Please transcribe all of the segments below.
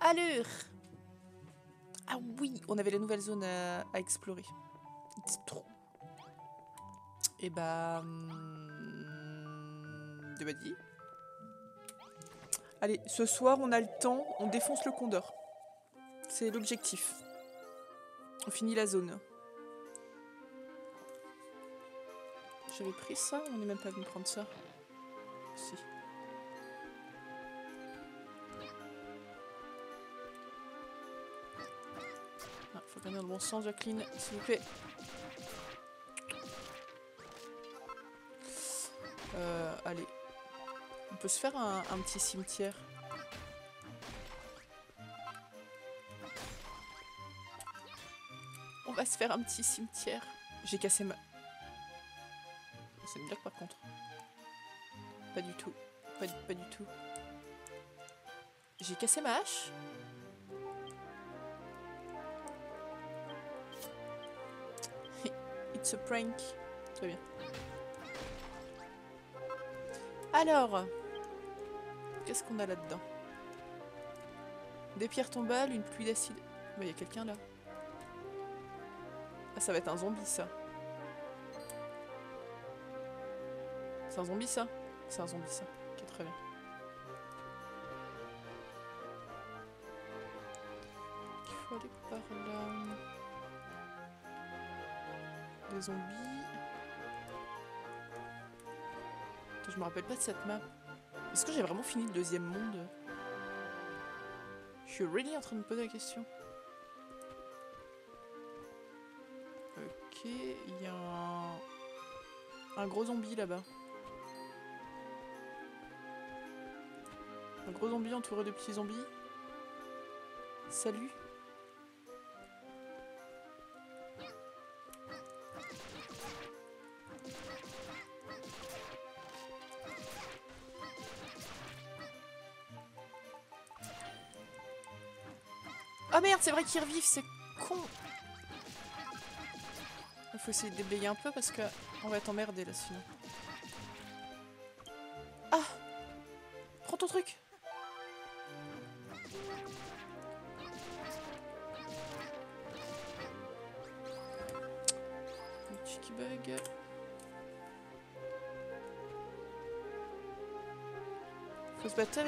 Allure Ah oui, on avait les nouvelles zones à, à explorer. C'est trop. Et bah... hum, De. Allez, ce soir, on a le temps, on défonce le condor. C'est l'objectif. On finit la zone. J'avais pris ça On n'est même pas venu prendre ça. Si. Ah, faut gagner le bon sens, Jacqueline, s'il vous plaît. Euh, allez. On peut se faire un petit cimetière. On va se faire un petit cimetière. J'ai cassé ma... C'est une blague par contre. Pas du tout. Pas, du- tout. J'ai cassé ma hache It's a prank. Très bien. Alors, qu'est-ce qu'on a là-dedans? Des pierres tombales, une pluie d'acide. Il y a quelqu'un là. Ah, ça va être un zombie ça. C'est un zombie ça C'est un zombie ça. Ok, très bien. Il faut aller par là. Des zombies. Attends, je me rappelle pas de cette map. Est-ce que j'ai vraiment fini le deuxième monde? Je suis really en train de me poser la question. Ok, il y a un... un gros zombie là-bas. Gros zombie entouré de petits zombies. Salut. Ah merde, c'est vrai qu'ils revivent, c'est con. Il faut essayer de déblayer un peu parce que on va être emmerdé là sinon. Ah Prends ton truc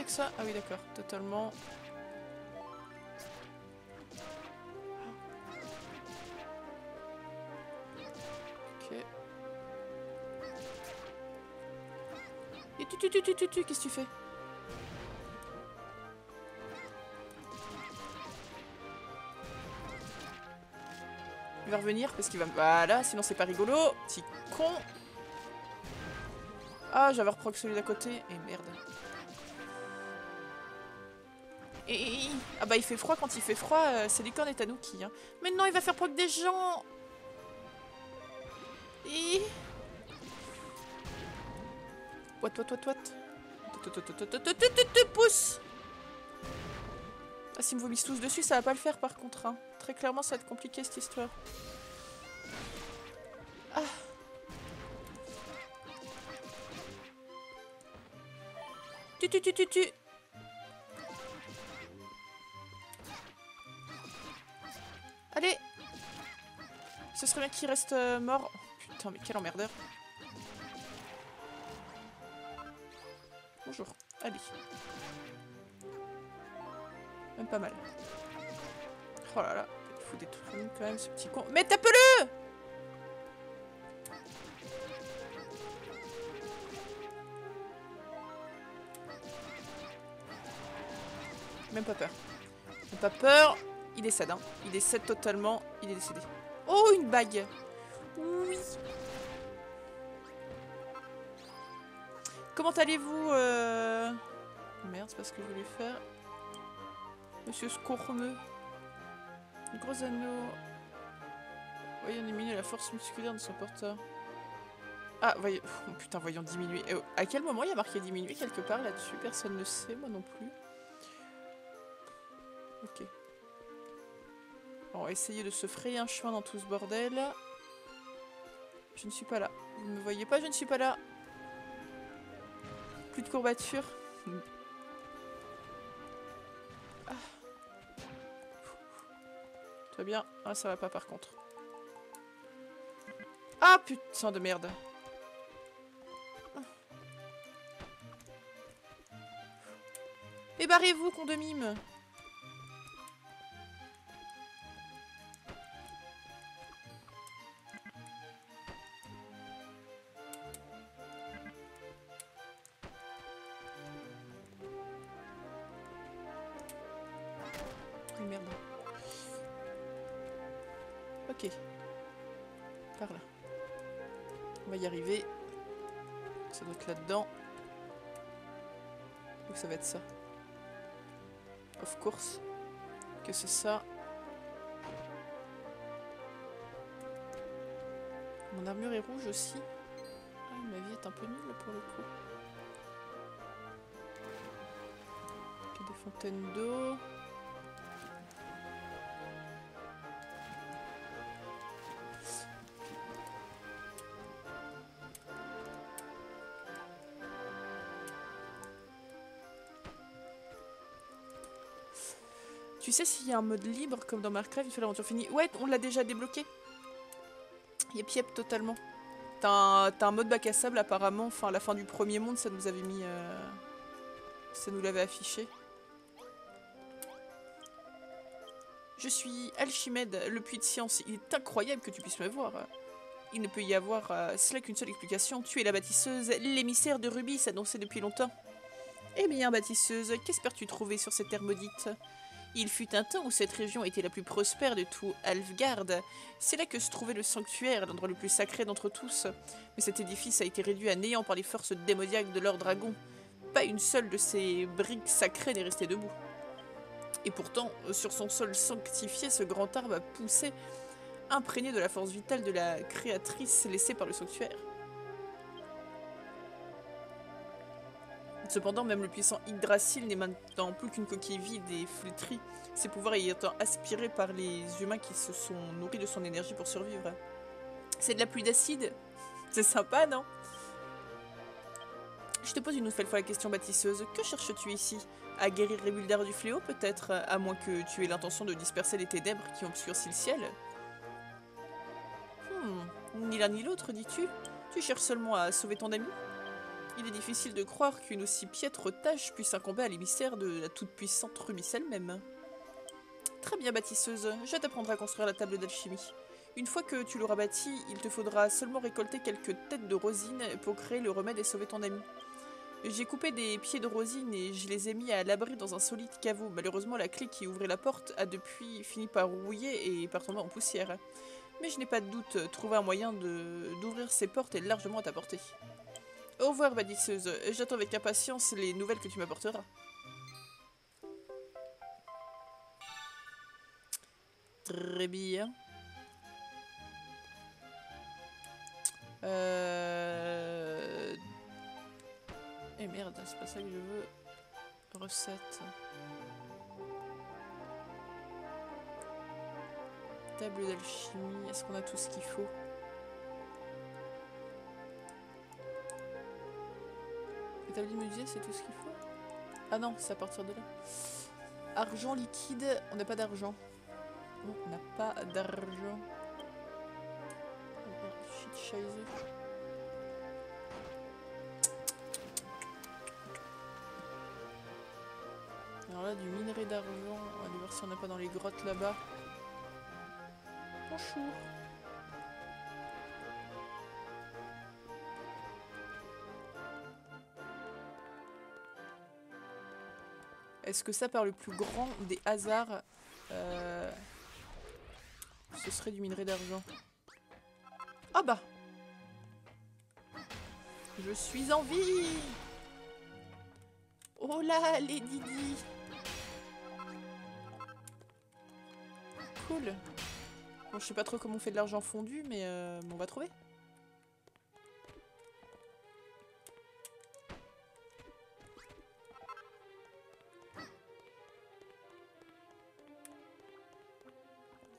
ça Ah oui d'accord, totalement. Ok. Et tu tu tu tu tu tu qu'est-ce que tu fais? Il va revenir parce qu'il va... Voilà, sinon c'est pas rigolo. Petit con. Ah, j'avais reproc celui d'à côté. Et merde. Ah bah il fait froid, quand il fait froid, euh, c'est licorne et Tanuki. Hein. Mais non, il va faire proc des gens Et... What, what, what, what? Pousse Ah, s'ils me vomissent tous dessus, ça va pas le faire par contre. Hein. Très clairement, ça va être compliqué cette histoire. Ah Tu, tu, tu, tu, tu Allez Ce serait bien qu'il reste euh, mort. Oh, putain, mais quel emmerdeur. Bonjour. Allez. Même pas mal. Oh là là. Il faut des trucs quand même, ce petit con. Mais tape-le Même pas peur. Même pas peur. Il décède, hein. Il décède totalement. Il est décédé. Oh, une bague Oui Comment allez-vous euh... Merde, c'est pas ce que je voulais faire. Monsieur Scormeux. Gros anneau. Voyons diminuer la force musculaire de son porteur. Ah, voyons... Oh, putain, voyons diminuer. Oh, à quel moment il y a marqué diminuer quelque part là-dessus? Personne ne sait, moi non plus. On va essayer de se frayer un chemin dans tout ce bordel. Je ne suis pas là. Vous ne me voyez pas, je ne suis pas là. Plus de courbatures. Ah. Très bien. Ah, ça va pas par contre. Ah putain de merde. Et barrez-vous, con de mime Que c'est ça. Mon armure est rouge aussi. Ah, ma vie est un peu nulle pour le coup. Ok, des fontaines d'eau. Tu sais s'il y a un mode libre comme dans Minecraft, une fois l'aventure finie Ouais, on l'a déjà débloqué. Yep, yep, totalement. T'as un, un mode bac à sable apparemment, enfin à la fin du premier monde, ça nous avait mis... euh, Ça nous l'avait affiché. Je suis Alchimède, le puits de science. Il est incroyable que tu puisses me voir. Il ne peut y avoir euh, cela qu'une seule explication. Tu es la bâtisseuse, l'émissaire de Ruby, s'annonçait depuis longtemps. Eh bien, bâtisseuse, qu'espères-tu trouver sur cette terre maudite? Il fut un temps où cette région était la plus prospère de tout Alfgard. C'est là que se trouvait le sanctuaire, l'endroit le plus sacré d'entre tous. Mais cet édifice a été réduit à néant par les forces démoniaques de leur dragon. Pas une seule de ces briques sacrées n'est restée debout. Et pourtant, sur son sol sanctifié, ce grand arbre a poussé, imprégné de la force vitale de la créatrice laissée par le sanctuaire. Cependant, même le puissant Yggdrasil n'est maintenant plus qu'une coquille vide et flétrie, ses pouvoirs étant aspirés par les humains qui se sont nourris de son énergie pour survivre. C'est de la pluie d'acide. C'est sympa, non? Je te pose une nouvelle fois la question bâtisseuse. Que cherches-tu ici? À guérir Rébuldar du fléau, peut-être? À moins que tu aies l'intention de disperser les ténèbres qui obscurcissent le ciel? Hmm, ni l'un ni l'autre, dis-tu? Tu cherches seulement à sauver ton ami? Il est difficile de croire qu'une aussi piètre tâche puisse incomber à l'émissaire de la toute-puissante Rubis elle-même. Très bien, bâtisseuse, je t'apprendrai à construire la table d'alchimie. Une fois que tu l'auras bâtie, il te faudra seulement récolter quelques têtes de rosine pour créer le remède et sauver ton ami. J'ai coupé des pieds de rosine et je les ai mis à l'abri dans un solide caveau. Malheureusement, la clé qui ouvrait la porte a depuis fini par rouiller et par tomber en poussière. Mais je n'ai pas de doute, trouver un moyen d'ouvrir ces portes est largement à ta portée. Au revoir, bâtisseuse. J'attends avec impatience les nouvelles que tu m'apporteras. Très bien. Euh... Eh merde, c'est pas ça que je veux. Recette. Table d'alchimie, est-ce qu'on a tout ce qu'il faut? Établi musée, c'est tout ce qu'il faut Ah non, c'est à partir de là. Argent liquide, on n'a pas d'argent. On n'a pas d'argent. Alors là, du minerai d'argent. On va aller voir si on n'a pas dans les grottes là-bas. Bonjour. Est-ce que ça, par le plus grand des hasards, euh, ce serait du minerai d'argent? Ah bah! Je suis en vie! Oh là, les Didi! Cool. Bon, je sais pas trop comment on fait de l'argent fondu, mais euh, on va trouver.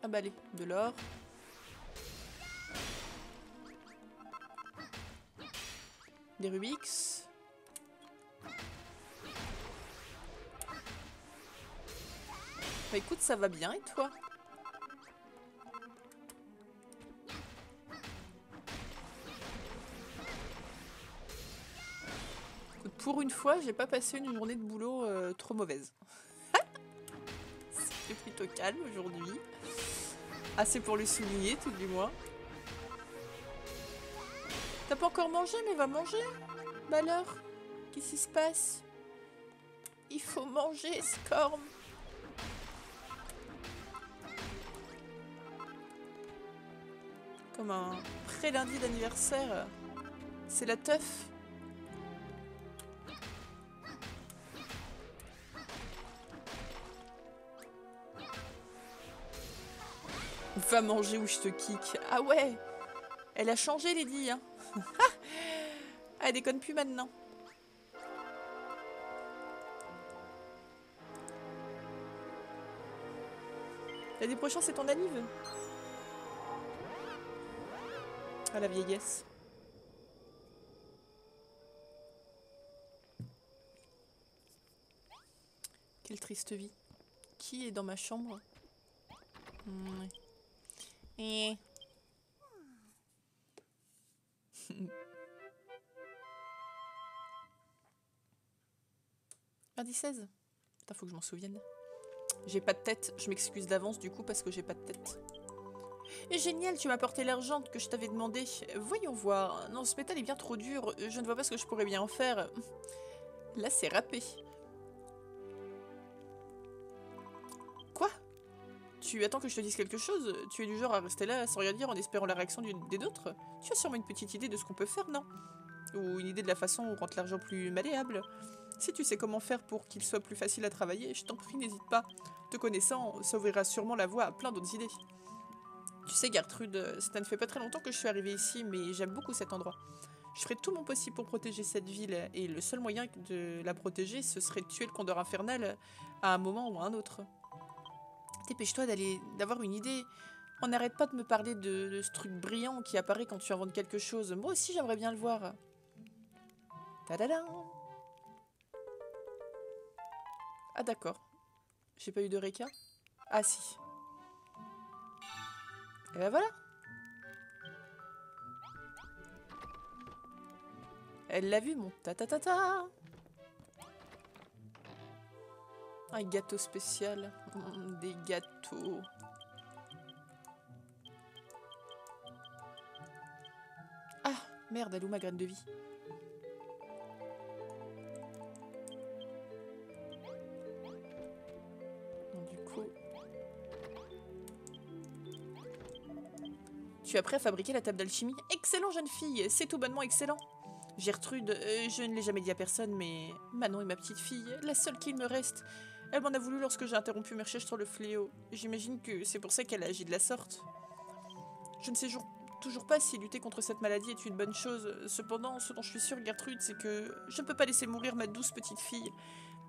Ah bah de l'or. Des Rubix. Bah écoute, ça va bien et toi? Pour une fois, j'ai pas passé une journée de boulot euh, trop mauvaise. C'était plutôt calme aujourd'hui. Assez pour le souligner, tout du moins. T'as pas encore mangé, mais va manger. Bah alors, qu'est-ce qui se passe? Il faut manger, Scorm. Comme un pré-lundi d'anniversaire. C'est la teuf. Va manger ou je te kick. Ah ouais Elle a changé, Lady, hein Elle déconne plus maintenant. L'année prochaine, c'est ton anniv. À la vieillesse. Quelle triste vie. Qui est dans ma chambre? Hmm, et... Mardi 16 Putain, faut que je m'en souvienne. J'ai pas de tête. Je m'excuse d'avance du coup parce que j'ai pas de tête. Et génial, tu m'as apporté l'argent que je t'avais demandé. Voyons voir. Non, ce métal est bien trop dur. Je ne vois pas ce que je pourrais bien en faire. Là, c'est râpé. Tu attends que je te dise quelque chose Tu es du genre à rester là sans rien dire en espérant la réaction des nôtres Tu as sûrement une petite idée de ce qu'on peut faire, non? Ou une idée de la façon où rendre l'argent plus malléable Si tu sais comment faire pour qu'il soit plus facile à travailler, je t'en prie, n'hésite pas. Te connaissant, ça ouvrira sûrement la voie à plein d'autres idées. Tu sais, Gertrude, ça ne fait pas très longtemps que je suis arrivée ici, mais j'aime beaucoup cet endroit. Je ferai tout mon possible pour protéger cette ville, et le seul moyen de la protéger, ce serait de tuer le condor infernal à un moment ou à un autre. Dépêche-toi d'aller, d'avoir une idée. On n'arrête pas de me parler de, ce truc brillant qui apparaît quand tu inventes quelque chose. Moi aussi, j'aimerais bien le voir. Tadadam Ah d'accord. J'ai pas eu de Reka? Ah si. Et ben voilà. Elle l'a vu mon ta Un gâteau spécial. Mm, des gâteaux. Ah Merde, elle où ma graine de vie? Du coup... Tu es prêt à fabriquer la table d'alchimie? Excellent, jeune fille C'est tout bonnement excellent Gertrude, euh, je ne l'ai jamais dit à personne, mais Manon est ma petite fille, la seule qu'il me reste. Elle m'en a voulu lorsque j'ai interrompu mes recherches sur le fléau. J'imagine que c'est pour ça qu'elle a agi de la sorte. Je ne sais toujours pas si lutter contre cette maladie est une bonne chose. Cependant, ce dont je suis sûre, Gertrude, c'est que je ne peux pas laisser mourir ma douce petite fille.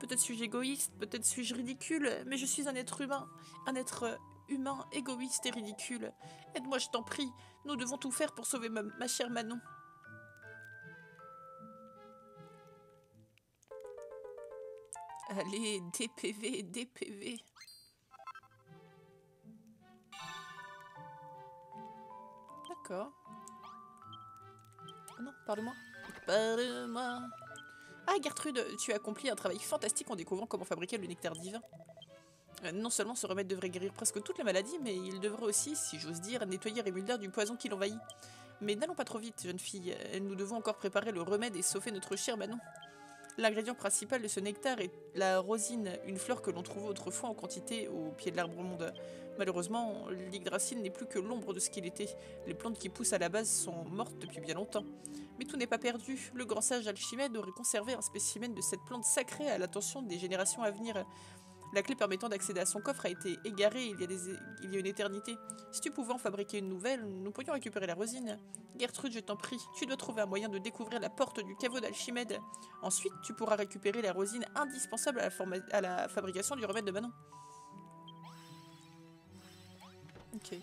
Peut-être suis-je égoïste, peut-être suis-je ridicule, mais je suis un être humain. Un être humain, égoïste et ridicule. Aide-moi, je t'en prie. Nous devons tout faire pour sauver ma chère Manon. Allez, DPV, DPV. D'accord. Oh non, parle-moi. Parle-moi. Ah, Gertrude, tu as accompli un travail fantastique en découvrant comment fabriquer le nectar divin. Euh, non seulement ce remède devrait guérir presque toutes les maladies, mais il devrait aussi, si j'ose dire, nettoyer Rémulder du poison qui l'envahit. Mais n'allons pas trop vite, jeune fille. Nous devons encore préparer le remède et sauver notre cher Manon. L'ingrédient principal de ce nectar est la rosine, une fleur que l'on trouvait autrefois en quantité au pied de l'arbre monde. Malheureusement, l'Yggdrasil n'est plus que l'ombre de ce qu'il était. Les plantes qui poussent à la base sont mortes depuis bien longtemps. Mais tout n'est pas perdu. Le grand sage Alchimède aurait conservé un spécimen de cette plante sacrée à l'attention des générations à venir. La clé permettant d'accéder à son coffre a été égarée il y a, une éternité. Si tu pouvais en fabriquer une nouvelle, nous pourrions récupérer la rosine. Gertrude, je t'en prie, tu dois trouver un moyen de découvrir la porte du caveau d'Alchimède. Ensuite, tu pourras récupérer la rosine indispensable à la, fabrication du remède de Manon. Ok.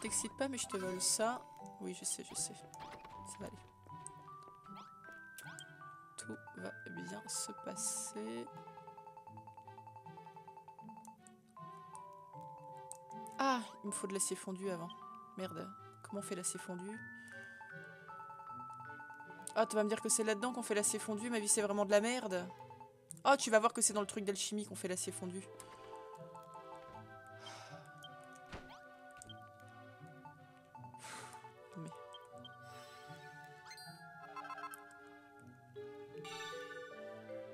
T'excite pas, mais je te vole ça. Oui, je sais, je sais. Ça va aller. tout va bien se passer. Ah, il me faut de l'acier fondu avant. Merde, comment on fait l'acier fondu? Ah, tu vas me dire que c'est là-dedans qu'on fait l'acier fondu Ma vie, c'est vraiment de la merde. Oh, tu vas voir que c'est dans le truc d'alchimie qu'on fait l'acier fondu.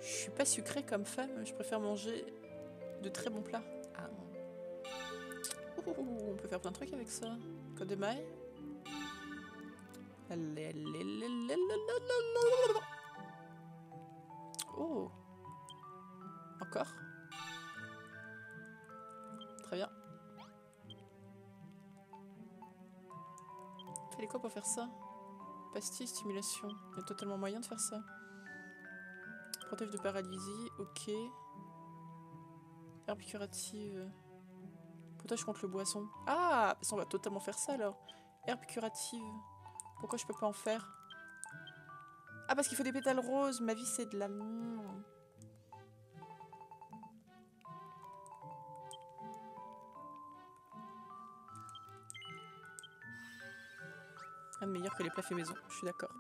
Je suis pas sucrée comme femme, je préfère manger de très bons plats. Ah. On peut faire plein de trucs avec ça. Code de maille. Oh. Encore Très bien. Fallait quoi pour faire ça Pastille, stimulation. Il y a totalement moyen de faire ça. Protège de paralysie, ok. Herbe curative. Potage contre le boisson. Ah Ça, on va totalement faire ça alors. Herbe curative. Pourquoi je peux pas en faire? Ah, parce qu'il faut des pétales roses. Ma vie, c'est de la de meilleur que les plats faits maison, je suis d'accord.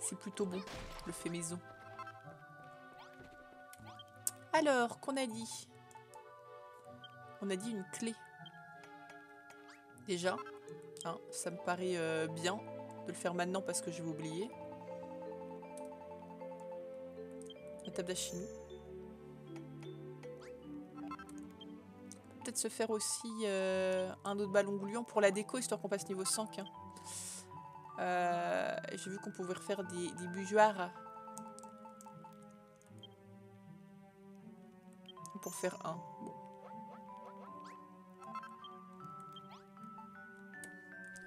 C'est plutôt bon, le fait maison. Alors, qu'on a dit? On a dit une clé. Déjà, hein, ça me paraît euh, bien de le faire maintenant parce que je vais oublier. La table d'achimie. Peut-être se faire aussi euh, un autre ballon gluant pour la déco, histoire qu'on passe niveau 5. Hein. Euh, J'ai vu qu'on pouvait refaire des, des. Faire un. Bon.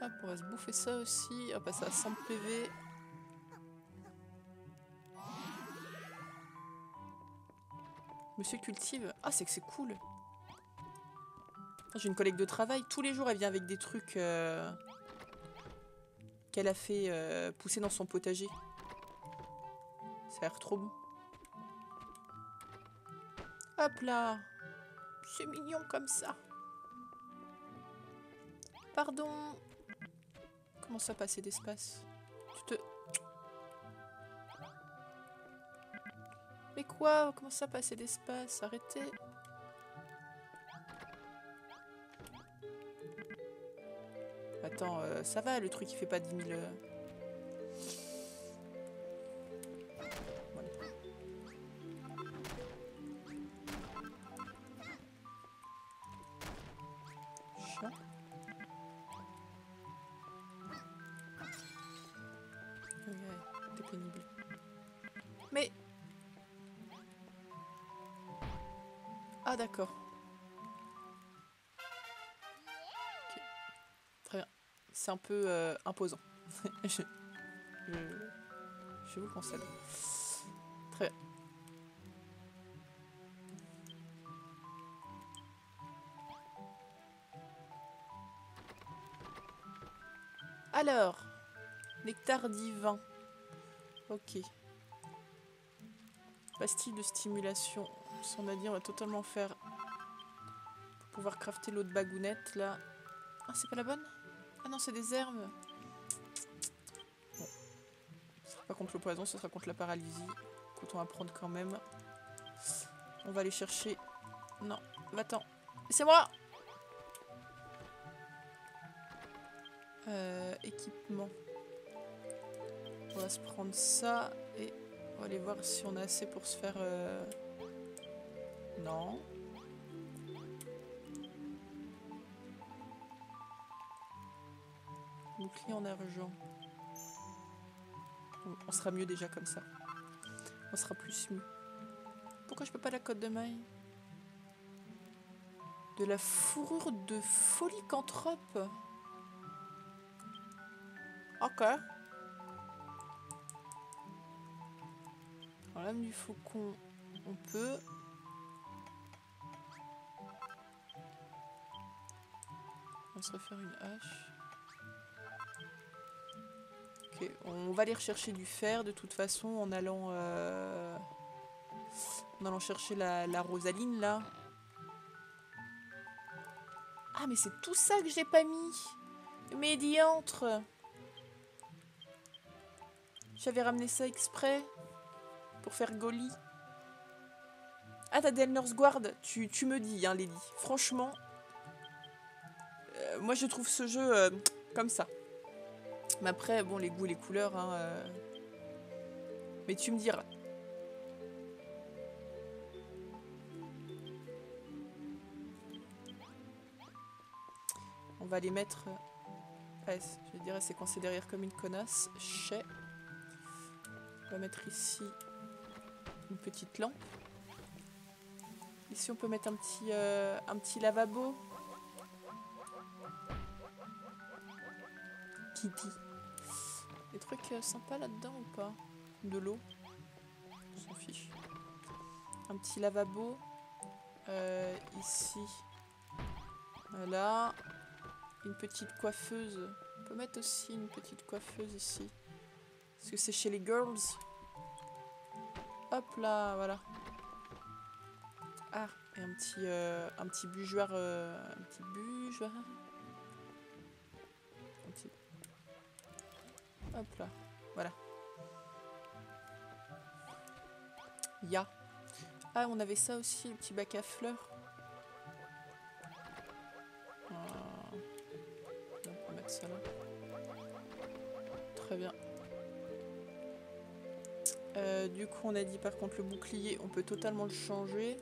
Hop, on va se bouffer ça aussi. Va passer à 100 PV. Monsieur cultive. Ah, c'est que c'est cool. J'ai une collègue de travail. Tous les jours, elle vient avec des trucs euh, qu'elle a fait euh, pousser dans son potager. Ça a l'air trop bon. Hop là. C'est mignon comme ça. Pardon. Comment ça passer d'espace? Tu te... Mais quoi? Comment ça passer d'espace? Arrêtez. Attends, euh, ça va, le truc il fait pas 10 000... un peu euh, imposant. je, vous le concède. Très bien. Alors, nectar divin. Ok. Pastille de stimulation. On a dit on va totalement faire pour pouvoir crafter l'autre bagounette là. Ah, c'est pas la bonne? Ah non, c'est des herbes. Bon. Ce sera pas contre le poison, ce sera contre la paralysie. Va prendre quand même. On va aller chercher... Non, va-t'en. C'est moi euh, Équipement. On va se prendre ça et on va aller voir si on a assez pour se faire... Euh... Non. En argent. On, sera mieux déjà comme ça. On sera plus mieux. Pourquoi je peux pas la côte de maille? De la fourrure de folicanthrope. Ok. Alors, l'âme du faucon, on peut. On se refaire une hache. On va aller rechercher du fer de toute façon en allant, euh, en allant chercher la, Rosaline là. Ah mais c'est tout ça que j'ai pas mis Mais diantre J'avais ramené ça exprès pour faire Goli. Ah t'as Delnor's Guard tu, tu me dis hein Lady. Franchement, euh, moi je trouve ce jeu euh, comme ça. Mais après, bon, les goûts, les couleurs, hein, euh, Mais tu me diras. On va les mettre... Ouais, je dirais c'est derrière comme une connasse. Chez. On va mettre ici une petite lampe. Ici on peut mettre un petit, un petit lavabo. Des trucs euh, sympas là-dedans ou pas? De l'eau? On s'en fiche. Un petit lavabo. Euh, ici. Voilà. Une petite coiffeuse. On peut mettre aussi une petite coiffeuse ici. Parce que c'est chez les girls. Hop là, voilà. Ah, et un petit, euh, un petit bugeoir. un petit bugeoir. Hop là, voilà. Ya. Ah, on avait ça aussi, le petit bac à fleurs. Ah. On va mettre ça là. Très bien. Euh, du coup, on a dit par contre le bouclier, on peut totalement le changer.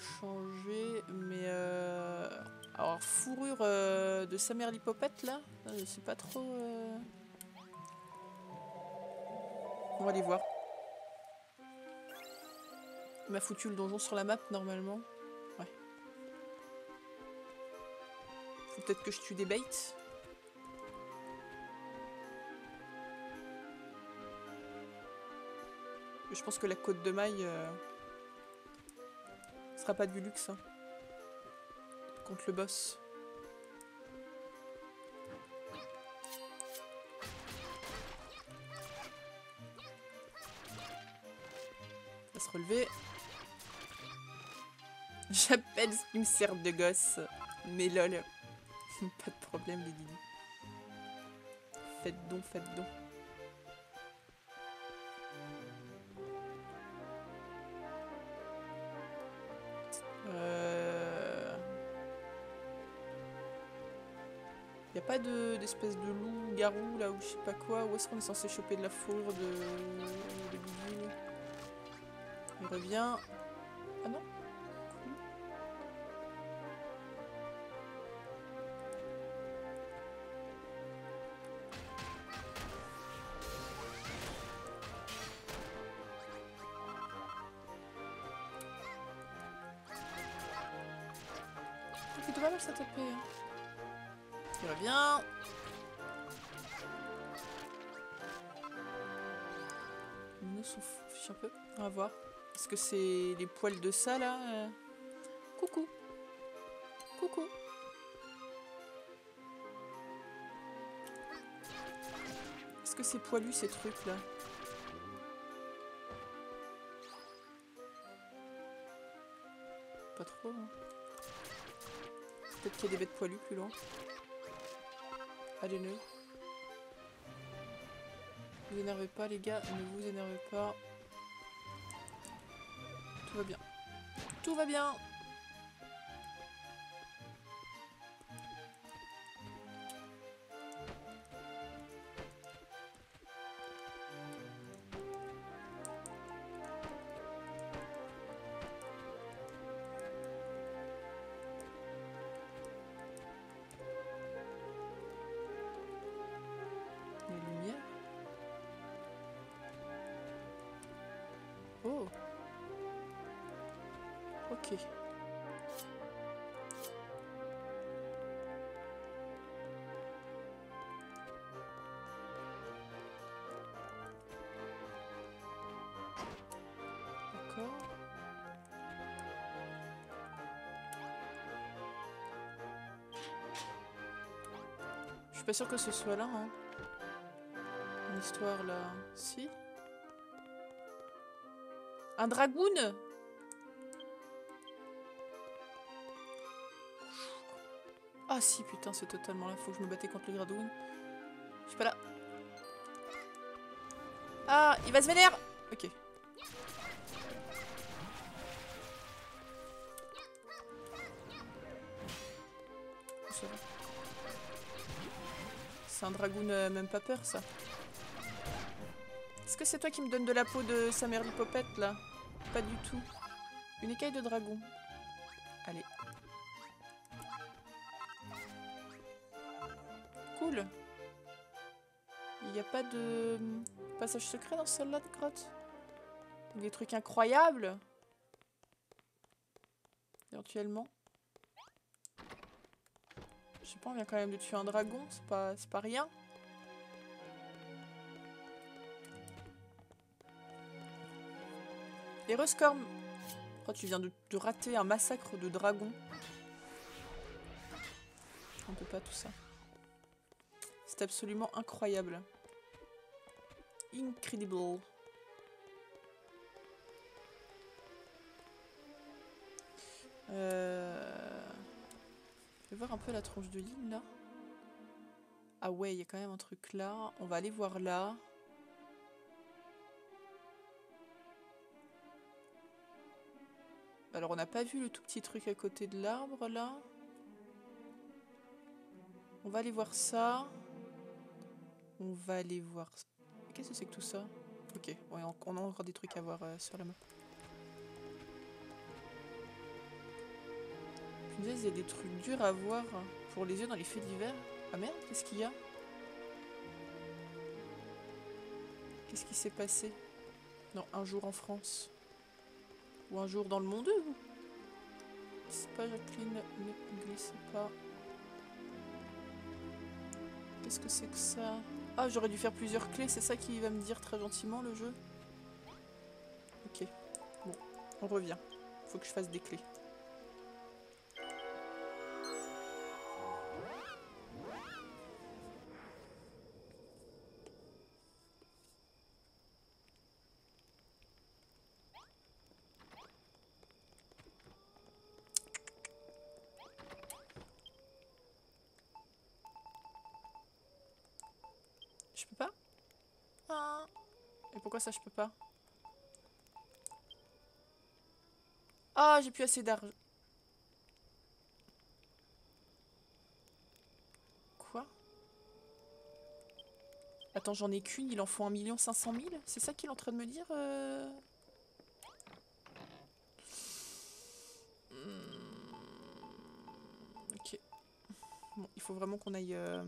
Changer, mais euh, alors fourrure euh, de sa mère l'hypopète là, euh, je sais pas trop. On va aller voir. Il m'a foutu le donjon sur la map normalement. Ouais. Peut-être que je tue des baits. Je pense que la côte de maille pas du luxe. Hein. Contre le boss. On va se relever. J'appelle ce qui me sert de gosse. Mais lol. pas de problème les. Faites donc, faites donc. Pas d'espèce de, loup-garou là ou je sais pas quoi Où est-ce qu'on est censé choper de la fourrure de, de Il revient. Il revient. Nous s'en fiche un peu. On va voir. Est-ce que c'est les poils de ça là euh? Coucou. Coucou. Est-ce que c'est poilu ces trucs là Pas trop. Hein. Peut-être qu'il y a des bêtes poilues plus loin. Allez, ne vous énervez pas, les gars. Ne vous énervez pas. Tout va bien. Tout va bien Je suis pas sûr que ce soit là, hein. Une histoire là. Si. Un dragoon? Ah si, putain, c'est totalement là. Faut que je me battais contre le dragoon. Je suis pas là. Ah, il va se vénère Ok. C'est un dragoon euh, même pas peur ça. Est-ce que c'est toi qui me donne de la peau de sa mère Popette là? Pas du tout. Une écaille de dragon. Allez. Pas de passage secret dans celle-là de grotte? Des trucs incroyables Éventuellement. Je sais pas, on vient quand même de tuer un dragon, c'est pas, pas rien. Et Ruscorm Oh, tu viens de, de, rater un massacre de dragons. On peut pas tout ça. C'est absolument incroyable. Incredible. Euh... Je vais voir un peu la tronche de ligne là. Ah ouais, il y a quand même un truc là. On va aller voir là. Alors on n'a pas vu le tout petit truc à côté de l'arbre là. On va aller voir ça. On va aller voir... Qu'est-ce que c'est que tout ça Ok, on a encore des trucs à voir euh, sur la map. Disais, il y a des trucs durs à voir pour les yeux dans les faits d'hiver. Ah merde, qu'est-ce qu'il y a? Qu'est-ce qui s'est passé? Non, un jour en France. Ou un jour dans le monde C'est pas Jacqueline, ne glissez pas. Qu'est-ce que c'est que ça? Ah, j'aurais dû faire plusieurs clés, c'est ça qui va me dire très gentiment le jeu Ok. Bon, on revient. Faut que je fasse des clés. Ça je peux pas? Ah, j'ai plus assez d'argent. Quoi? Attends, j'en ai qu'une, il en faut un million cinq cent mille? C'est ça qu'il est en train de me dire euh? Hmm, Ok. Bon, il faut vraiment qu'on aille... Euh,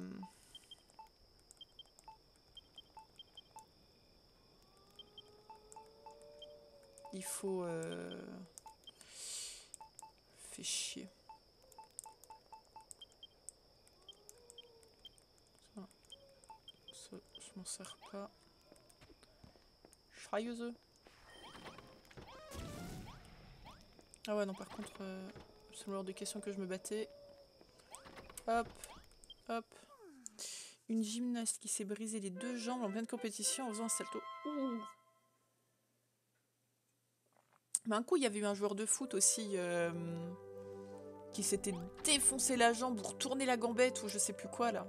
Il faut... Euh... Fait chier. Ça, ça je m'en sers pas. Joyeuse. Ah ouais, non, par contre, euh, c'est le genre de question que je me battais. Hop, hop. Une gymnaste qui s'est brisé les deux jambes en pleine compétition en faisant un salto. Ouh mais un coup, il y avait eu un joueur de foot aussi euh, qui s'était défoncé la jambe pour tourner la gambette ou je sais plus quoi là.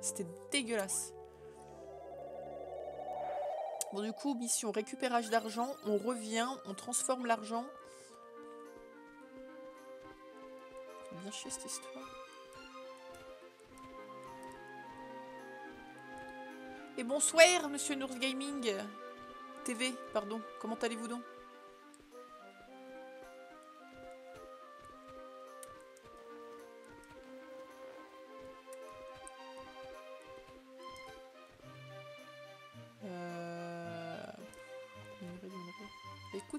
C'était dégueulasse. Bon du coup, mission récupérage d'argent. On revient, on transforme l'argent. Bien chier cette histoire. Et bonsoir, monsieur Nours Gaming. TV, pardon. Comment allez-vous donc?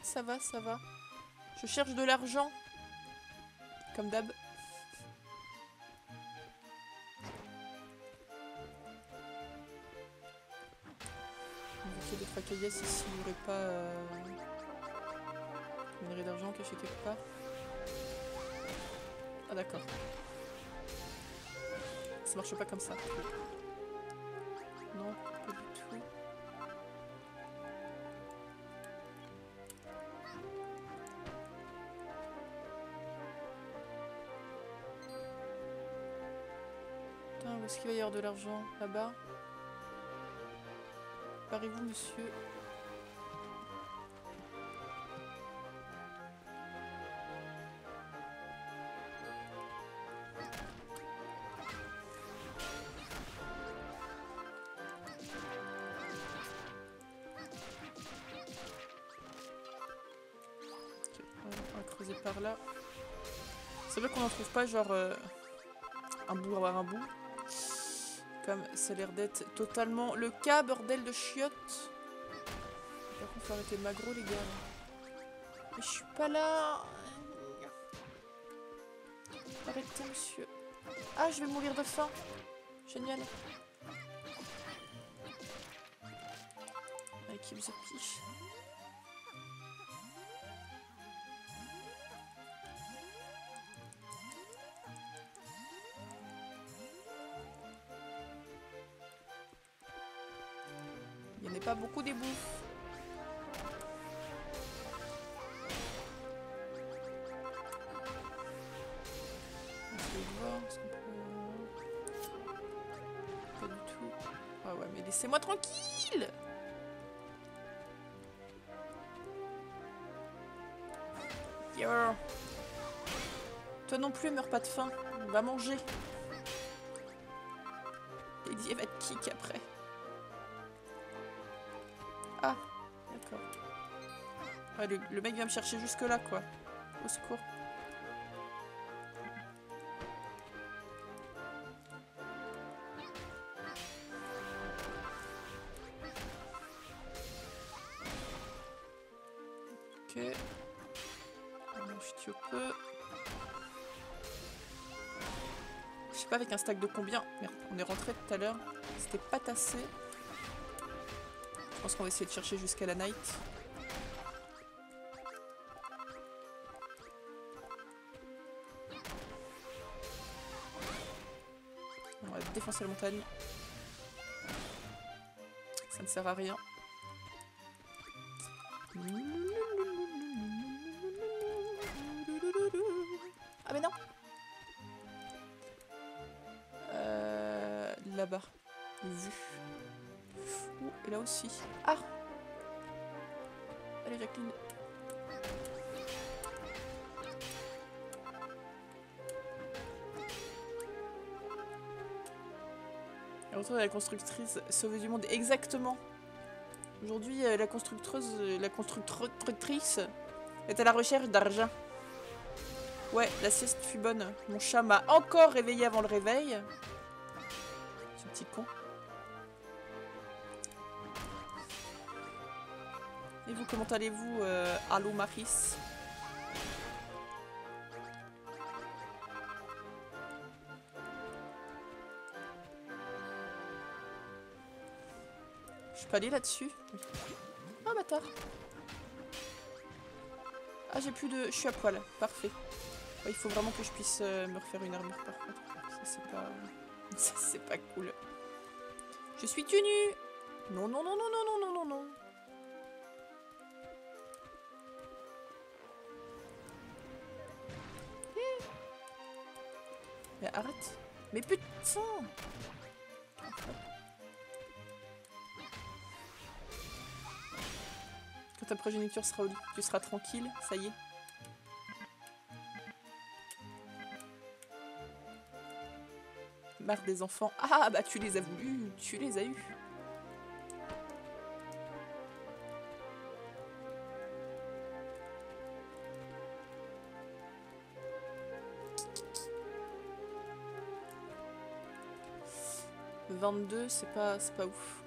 Ça va, ça va. Je cherche de l'argent. Comme d'hab. Va deux trois caillasses ici, il n'y aurait pas euh, une d'argent cachée quelque part. Ah d'accord. ça marche pas comme ça. Là-bas Parez-vous, monsieur? Par là. C'est vrai qu'on n'en trouve pas genre euh, un bout avoir un bout. Comme ça a l'air d'être totalement le cas, bordel de chiottes. Par contre, faut arrêter magro, les gars. Mais je suis pas là. Arrêtez, monsieur. Ah, je vais mourir de faim. Génial. I keep the fish. Tranquille. Toi non plus, meurs pas de faim. Va manger. Lady va te kick après. Ah, d'accord. Le, le mec vient me chercher jusque là, quoi. Au secours. Stack de combien. Merde, on est rentré tout à l'heure. C'était pas tassé. Je pense qu'on va essayer de chercher jusqu'à la night. On va défoncer la montagne. Ça ne sert à rien. Ah aussi. Ah Allez Jacqueline. Et retour à la constructrice sauvée du monde. Exactement. Aujourd'hui, euh, la constructrice, euh, la constructrice est à la recherche d'argent. Ouais, la sieste fut bonne. Mon chat m'a encore réveillé avant le réveil. Ce petit con. comment allez-vous euh, Maris Je peux aller là-dessus? Ah bah, bâtard Ah j'ai plus de... Je suis à poil, parfait. Il faut vraiment que je puisse euh, me refaire une armure par contre. Ça c'est pas... Ça c'est pas cool. Je suis tout nu Non non non non non Mais putain Quand ta progéniture sera au tu seras tranquille, ça y est. Marre des enfants. Ah bah tu les as voulus, tu les as eus. « 22, c'est pas, pas ouf.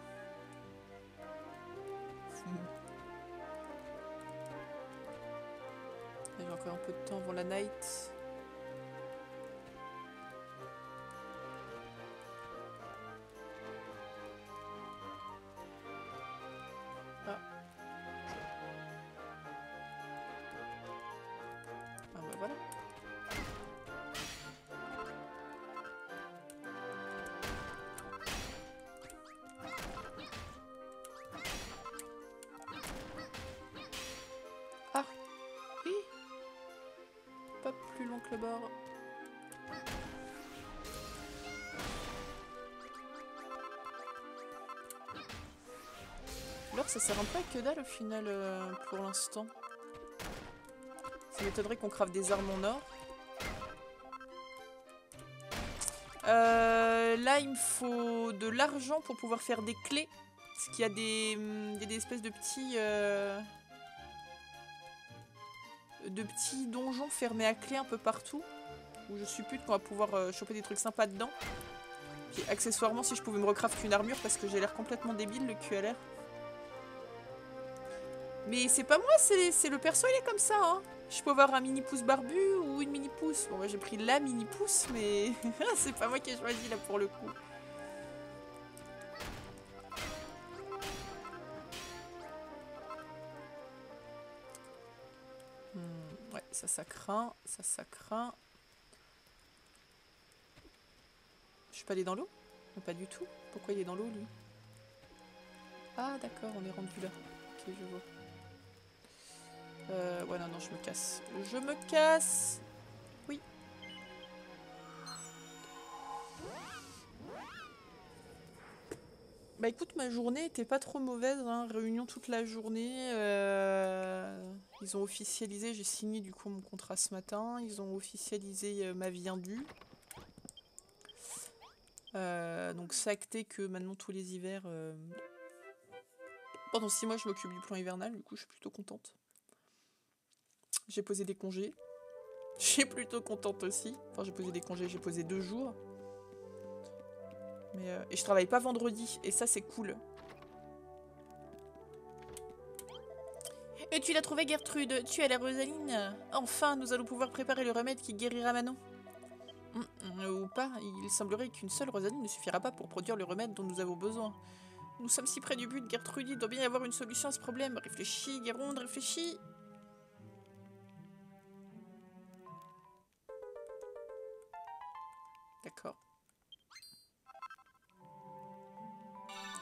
Alors ça sert un peu à que dalle au final euh, pour l'instant. Ça m'étonnerait qu'on crave des armes en or. Euh, là, il me faut de l'argent pour pouvoir faire des clés. Parce qu'il y a des, hum, des espèces de petits... euh, de petits donjons fermés à clé un peu partout. Où je suppute qu'on va pouvoir euh, choper des trucs sympas dedans. Puis accessoirement, si je pouvais me recraft une armure parce que j'ai l'air complètement débile, le l'air. Mais c'est pas moi, c'est le perso, il est comme ça. Hein. Je peux avoir un mini pouce barbu ou une mini pouce. Bon, moi j'ai pris la mini pouce, mais c'est pas moi qui ai choisi là pour le coup. Hmm, ouais, ça, ça craint. Ça, ça craint. Je suis pas allée dans l'eau? Pas du tout. Pourquoi il est dans l'eau, lui? Ah, d'accord, on est rendu là. Ok, je vois. Euh, ouais, non, non, je me casse. Je me casse Oui. Bah écoute, ma journée était pas trop mauvaise, hein. réunion toute la journée. euh, Ils ont officialisé, j'ai signé du coup mon contrat ce matin. Ils ont officialisé euh, ma vie indue. Euh, donc c'est acté que maintenant tous les hivers... Pendant six mois je m'occupe du plan hivernal, du coup je suis plutôt contente. J'ai posé des congés. Je suis plutôt contente aussi. Enfin, j'ai posé des congés, j'ai posé deux jours. Mais, euh, et je travaille pas vendredi, et ça c'est cool. Et tu l'as trouvé Gertrude, tu es la Rosaline. Enfin, nous allons pouvoir préparer le remède qui guérira Manon. Hum, hum, Ou pas, il semblerait qu'une seule Rosaline ne suffira pas pour produire le remède dont nous avons besoin. Nous sommes si près du but, Gertrude, il doit bien y avoir une solution à ce problème. Réfléchis, Guéronde, réfléchis. D'accord.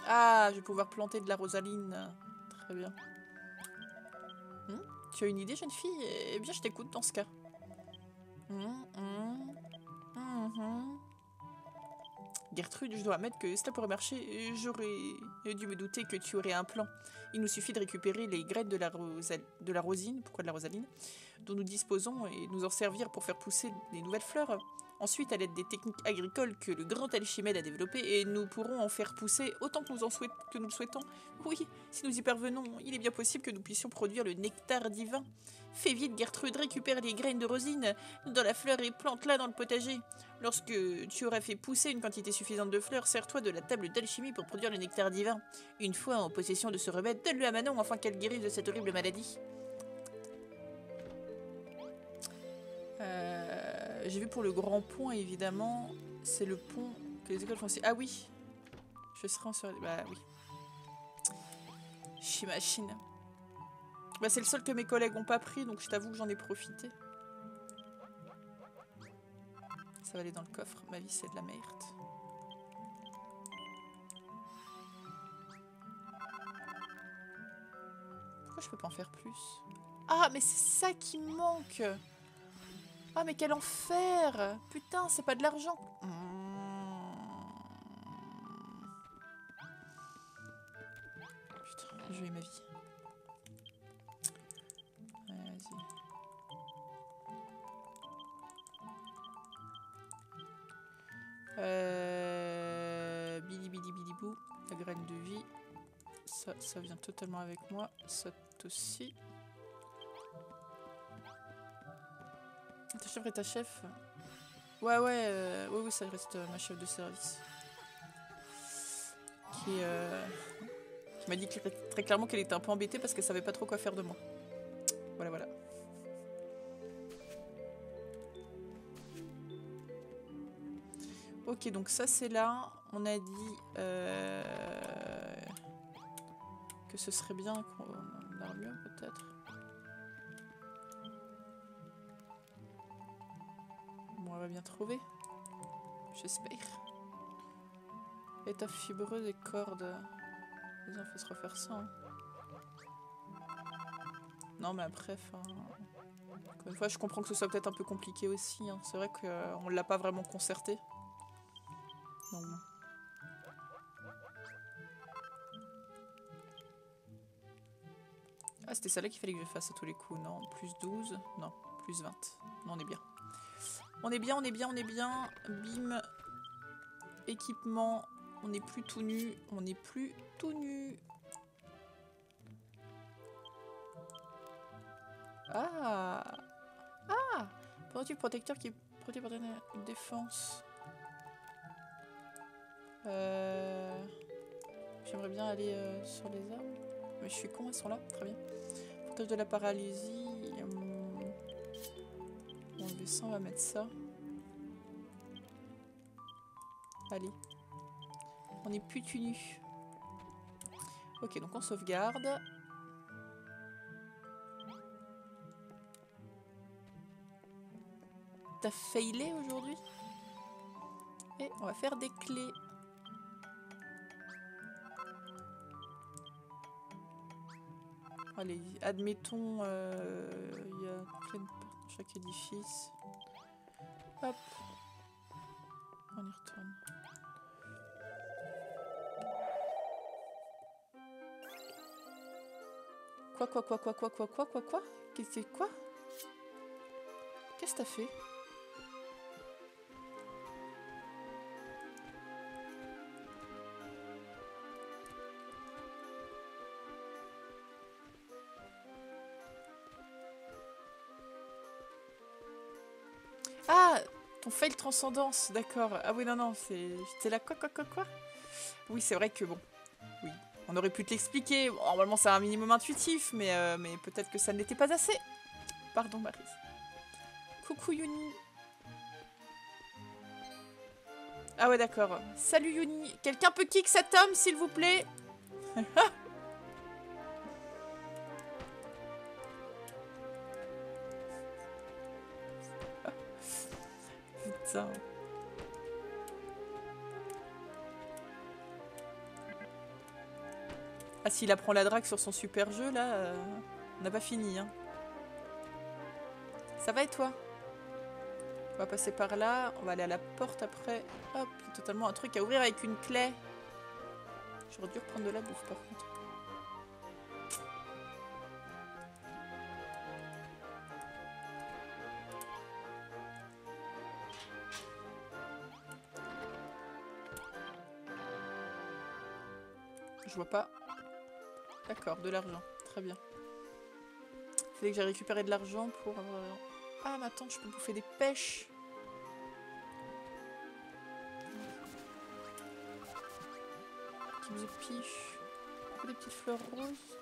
Ah, je vais pouvoir planter de la rosaline. Très bien. Hmm, Tu as une idée, jeune fille? Eh bien, je t'écoute dans ce cas. Hmm, hmm. Gertrude, je dois admettre que cela pourrait marcher. J'aurais dû me douter que tu aurais un plan. Il nous suffit de récupérer les graines de la, rosa- de la rosine, pourquoi de la rosaline, dont nous disposons et nous en servir pour faire pousser des nouvelles fleurs. Ensuite, à l'aide des techniques agricoles que le grand Alchimède a développées, et nous pourrons en faire pousser autant que nous, le souhaitons. Oui, si nous y parvenons, il est bien possible que nous puissions produire le nectar divin. Fais vite, Gertrude, récupère les graines de rosine dans la fleur et plante-la dans le potager. Lorsque tu auras fait pousser une quantité suffisante de fleurs, sers-toi de la table d'alchimie pour produire le nectar divin. Une fois en possession de ce remède, donne-le à Manon afin qu'elle guérisse de cette horrible maladie. Euh, J'ai vu pour le grand pont, évidemment, c'est le pont que les écoles aussi. Ah oui Je serai en sur... Bah oui. J'imagine. Bah c'est le seul que mes collègues ont pas pris, donc je t'avoue que j'en ai profité. Ça va aller dans le coffre. Ma vie, c'est de la merde. Pourquoi je peux pas en faire plus? Ah, mais c'est ça qui manque Ah, mais quel enfer Putain, c'est pas de l'argent. Putain, je vais ma vie. Euh... Bili bili bili. La graine de vie. Ça, ça vient totalement avec moi. Ça aussi. Ta chef et ta chef Ouais, ouais, euh, ça reste euh, ma chef de service. Qui, euh, m'a dit très clairement qu'elle était un peu embêtée parce qu'elle savait pas trop quoi faire de moi. Voilà, voilà. Ok, donc ça c'est là. On a dit euh, que ce serait bien qu'on armure peut-être. Bien trouver. J'espère. Étoffe fibreuse et corde. Il faut se refaire ça. Non, mais après, enfin. Une fois, je comprends que ce soit peut-être un peu compliqué aussi. hein. C'est vrai qu'on l'a pas vraiment concerté. Ah, c'était ça là qu'il fallait que je fasse à tous les coups. Non, plus 12. Non, plus 20. Non, on est bien. On est bien, on est bien, on est bien. Bim. Équipement. On n'est plus tout nu. On n'est plus tout nu. Ah Ah Protecteur protecteur qui est protégé par une défense? Euh... J'aimerais bien aller euh, sur les arbres. Mais je suis con, elles sont là. Très bien. Protège de la paralysie. On va mettre ça. Allez. On est plus nu. Ok, donc on sauvegarde. T'as failé aujourd'hui? Et on va faire des clés. Allez, admettons, euh, il y a de chaque édifice. Hop. On y retourne. Quoi, quoi, quoi, quoi, quoi, quoi, quoi, quoi, quoi? Qu'est-ce que quoi? Qu'est-ce que t'as fait? Fail transcendance, d'accord. Ah oui, non, non, c'est... Là, quoi, quoi, quoi, quoi Oui, c'est vrai que bon... Oui, on aurait pu te l'expliquer. Normalement, c'est un minimum intuitif, mais, euh, mais peut-être que ça ne l'était pas assez. Pardon, Marie. Coucou, Yuni. Ah ouais, d'accord. Salut, Yuni. Quelqu'un peut kick cet homme, s'il vous plaît? Putain. Ah, s'il apprend la drague sur son super jeu, là, euh, on n'a pas fini. Hein. Ça va et toi? On va passer par là, on va aller à la porte après. Hop, totalement un truc à ouvrir avec une clé. J'aurais dû reprendre de la bouffe par contre. Je vois pas. D'accord, de l'argent. Très bien. Fallait que j'ai récupéré de l'argent pour... euh, Ah, mais attends, je peux bouffer des pêches. Type de piche. Des petites fleurs roses.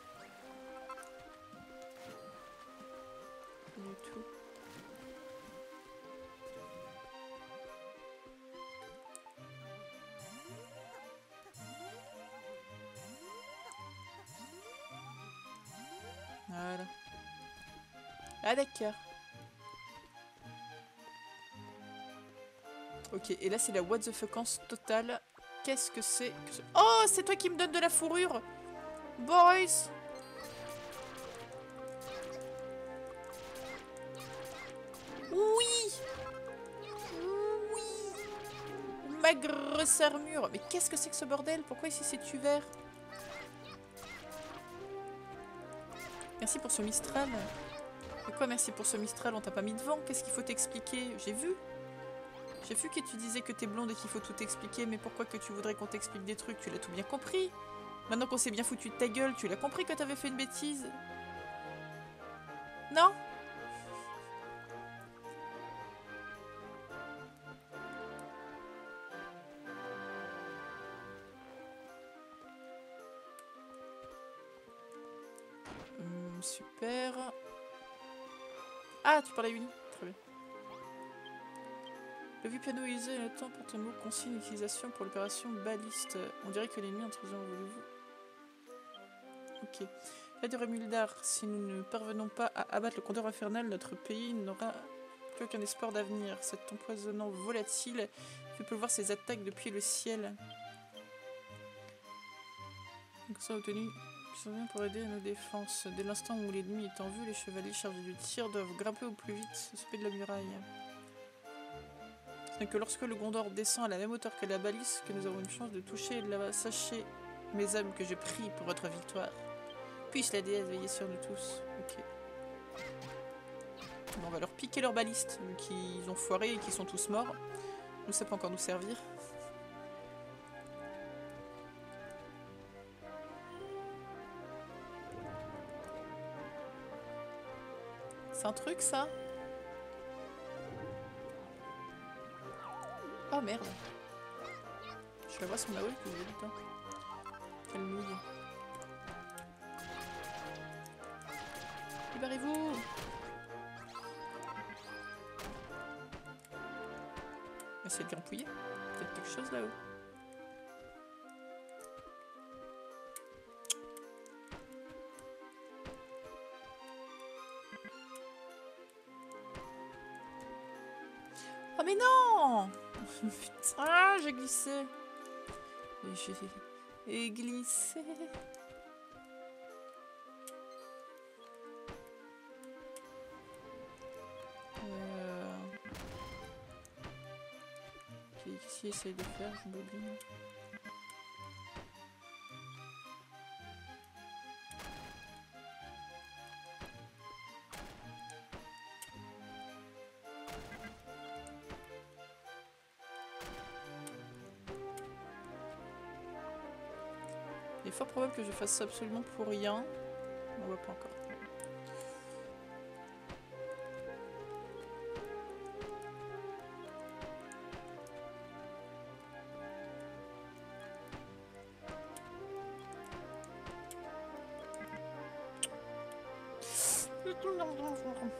Ok, et là c'est la what the fuckance totale. Qu'est-ce que c'est Oh, c'est toi qui me donne de la fourrure. Boys Oui. Oui. Ma grosse armure. Mais qu'est-ce que c'est que ce bordel? Pourquoi ici c'est tu vert Merci pour ce Mistral. Mais quoi, merci pour ce Mistral On t'a pas mis devant Qu'est-ce qu'il faut t'expliquer? J'ai vu. J'ai vu que tu disais que t'es blonde et qu'il faut tout expliquer, mais pourquoi que tu voudrais qu'on t'explique des trucs? Tu l'as tout bien compris. Maintenant qu'on s'est bien foutu de ta gueule, tu l'as compris que t'avais fait une bêtise. Non? Ah, tu parles à Uni Très bien. Le vu piano usé le temps pour ton mot consigne utilisation pour l'opération baliste. On dirait que l'ennemi entre en voulez-vous? Ok. Là de si nous ne parvenons pas à abattre le condor infernal, notre pays n'aura plus aucun espoir d'avenir. Cet empoisonnant volatile fait pleuvoir ses attaques depuis le ciel. Donc ça obtenu Pour aider à nos défenses. Dès l'instant où l'ennemi est en vue, les chevaliers chargés du tir doivent grimper au plus vite au sommet de la muraille. Ce que lorsque le Gondor descend à la même hauteur que la balise que nous avons une chance de toucher là Sachez, mes âmes, que je prie pour votre victoire. Puisse la déesse veiller sur nous tous. On va leur piquer leur baliste, qu'ils ont foiré et qu'ils sont tous morts. Nous, ça peut encore nous servir. C'est un truc, ça Oh merde. Je la vois son AOL que j'ai putain. Quelle nouille. Libérez-vous Essayez de grampouiller. Peut-être quelque chose là-haut. Mais non Putain, j'ai glissé. J'ai glissé. Euh... Qu'il essaye de faire Je m'oublie. Je fasse absolument pour rien. On voit pas encore.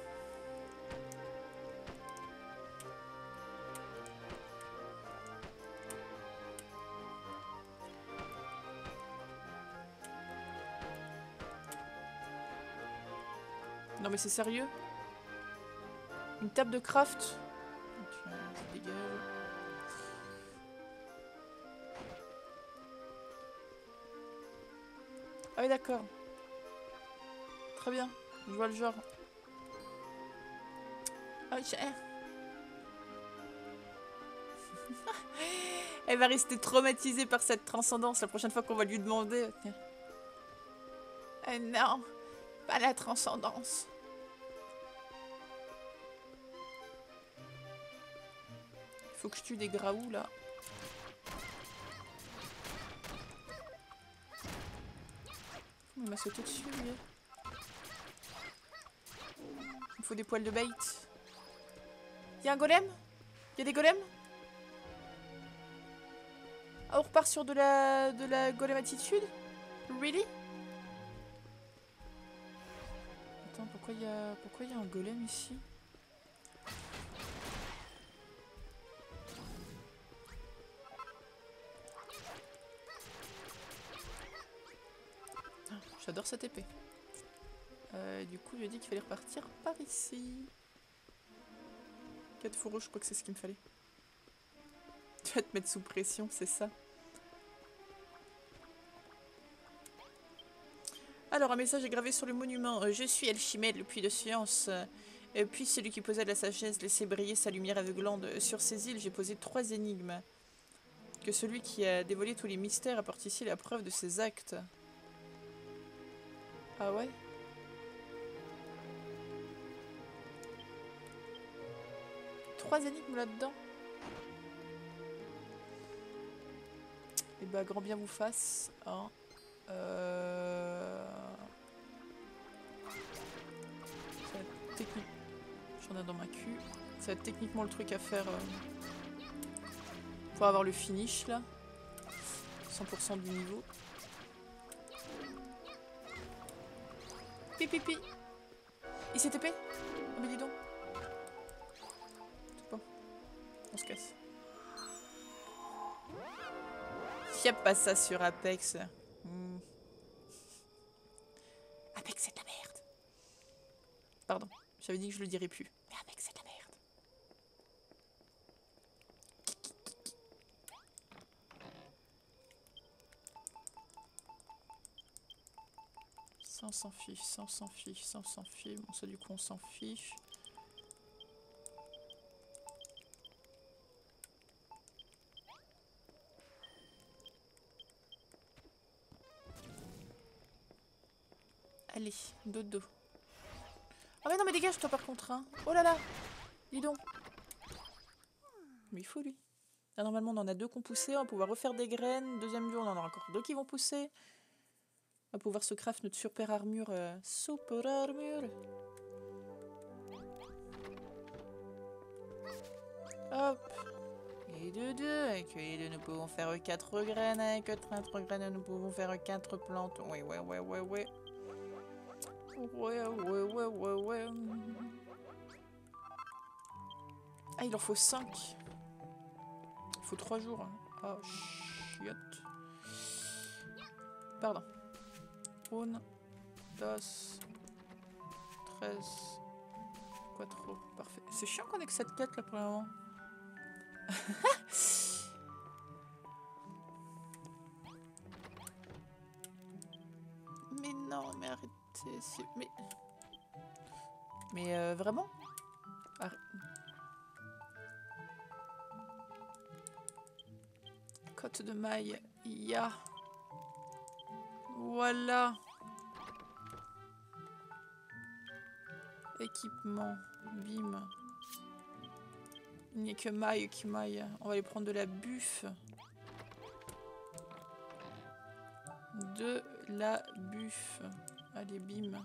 Non mais c'est sérieux Une table de craft. Ah oui d'accord. Très bien, je vois le genre. Ok. Elle va rester traumatisée par cette transcendance la prochaine fois qu'on va lui demander. Ah non, pas la transcendance. Faut que je tue des graous là. Il m'a sauté dessus lui. Il faut des poils de bait. Y'a un golem? Y'a des golems? Ah on repart sur de la de la golem attitude Really? Attends pourquoi il y a pourquoi y a un golem ici? Euh, du coup, je dit qu'il fallait repartir par ici. 4 fourreaux, je crois que c'est ce qu'il me fallait. Tu vas te mettre sous pression, c'est ça. Alors, un message est gravé sur le monument. Euh, je suis Elchimède, le puits de science. Euh, puis celui qui possède la sagesse, laissez briller sa lumière aveuglante. Sur ces îles, j'ai posé trois énigmes. Que celui qui a dévoilé tous les mystères apporte ici la preuve de ses actes. Ah ouais? Trois énigmes là-dedans Et bah, grand bien vous fasse. Hein. Euh... technique- J'en ai dans ma cul. Ça va être techniquement le truc à faire euh, pour avoir le finish là. 100% du niveau. Pi pi pi. Il s'est TP Oh mais dis donc. On se casse. Y'a pas ça sur Apex. Hmm. Apex c'est de la merde. Pardon, j'avais dit que je le dirais plus. Mais Apex c'est de la merde. On s'en fiche, on s'en fiche, on s'en fiche. Bon, ça du coup on s'en fiche. Allez, dodo. Ah mais non mais dégage toi par contre hein. Oh là là Dis donc Mais il faut lui. Là normalement on en a deux qui ont poussé, on va pouvoir refaire des graines. Deuxième jour on en aura encore deux qui vont pousser. On va pouvoir se craft notre super armure. euh, super armure Hop Et de deux, avec les deux nous pouvons faire quatre graines, avec quatre graines nous pouvons faire quatre plantes. Ouais ouais ouais ouais ouais. Ouais, ouais, ouais, ouais, ouais. Ah, il en faut 5. Il faut 3 jours. hein. Ah, chiotte. Pardon. 1, 2, 13, 4. Parfait. C'est chiant qu'on ait que cette quête là pour le mais non, mais arrêtez. Mais. Mais euh, vraiment? Arrête. Côte de maille, ya. Voilà. Équipement, bim. Il n'y a que maille qui maille. On va aller prendre de la buffe. De la buffe. Allez, bim.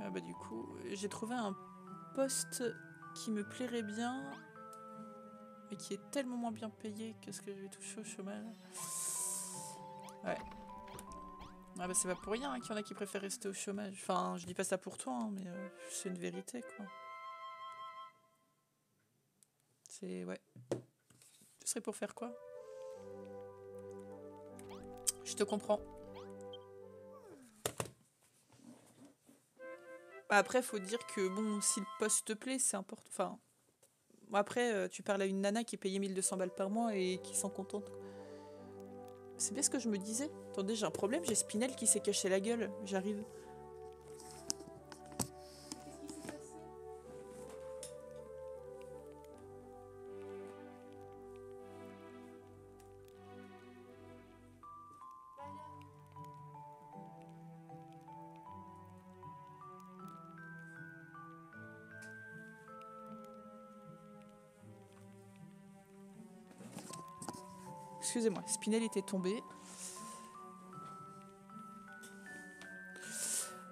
Ah bah du coup, j'ai trouvé un poste qui me plairait bien, mais qui est tellement moins bien payé que ce que je vais toucher au chômage. Ouais. Ah bah c'est pas pour rien hein, qu'il y en a qui préfèrent rester au chômage. Enfin, je dis pas ça pour toi, hein, mais euh, c'est une vérité quoi. C'est... ouais. Ce serait pour faire quoi? Je te comprends. Bah, Après, faut dire que bon, si le poste te plaît, c'est important. Enfin, après, euh, tu parles à une nana qui est payée 1200 balles par mois et qui s'en contente. C'est bien ce que je me disais. Attendez, j'ai un problème, j'ai Spinel qui s'est caché la gueule. J'arrive. Excusez-moi, Spinel était tombé.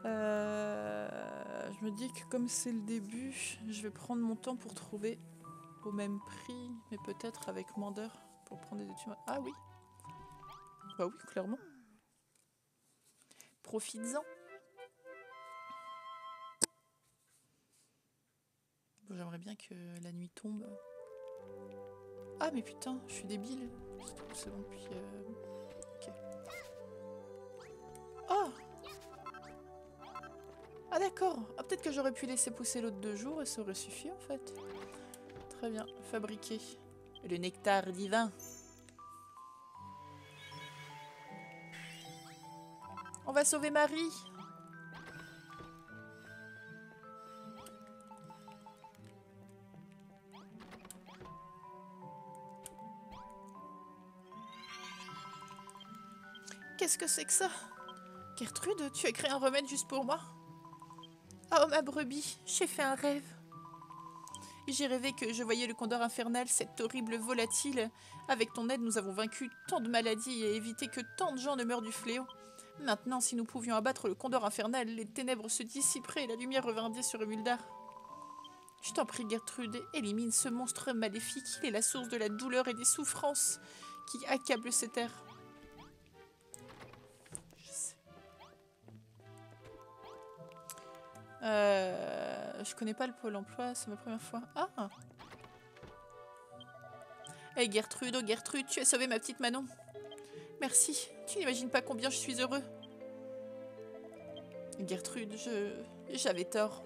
Euh, je me dis que comme c'est le début, je vais prendre mon temps pour trouver au même prix, mais peut-être avec moins d'heures pour prendre des études. Ah oui Bah oui, clairement. Profites-en. Bon, J'aimerais bien que la nuit tombe. Ah mais putain, je suis débile. Oh Ah d'accord. Ah peut-être que j'aurais pu laisser pousser l'autre deux jours et ça aurait suffi en fait. Très bien. Fabriquer. Le nectar divin. On va sauver Marie. Qu'est-ce que c'est que ça? Gertrude, tu as créé un remède juste pour moi? Oh ma brebis, j'ai fait un rêve. J'ai rêvé que je voyais le condor infernal, cette horrible volatile. Avec ton aide, nous avons vaincu tant de maladies et évité que tant de gens ne meurent du fléau. Maintenant, si nous pouvions abattre le condor infernal, les ténèbres se dissiperaient et la lumière reviendrait sur Emuldar. Je t'en prie, Gertrude, élimine ce monstre maléfique. Il est la source de la douleur et des souffrances qui accablent cette terre. Euh, je connais pas le pôle emploi, c'est ma première fois. Ah Hé Gertrude, oh Gertrude, tu as sauvé ma petite Manon. Merci. Tu n'imagines pas combien je suis heureux. Gertrude, je... J'avais tort.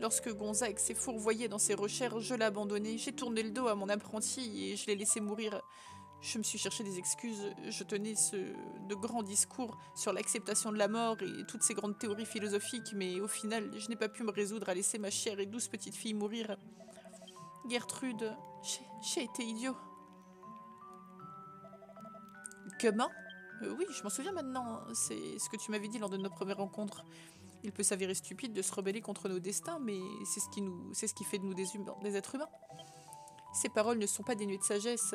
Lorsque Gonzague s'est fourvoyé dans ses recherches, je l'ai abandonné. J'ai tourné le dos à mon apprenti et je l'ai laissé mourir. Je me suis cherché des excuses. Je tenais de grands discours sur l'acceptation de la mort et toutes ces grandes théories philosophiques, mais au final, je n'ai pas pu me résoudre à laisser ma chère et douce petite fille mourir. Gertrude, j'ai été idiot. Comment? Euh, Oui, je m'en souviens maintenant. C'est ce que tu m'avais dit lors de notre première rencontre. Il peut s'avérer stupide de se rebeller contre nos destins, mais c'est ce qui ce qui fait de nous des, humains, des êtres humains. Ces paroles ne sont pas dénuées de sagesse,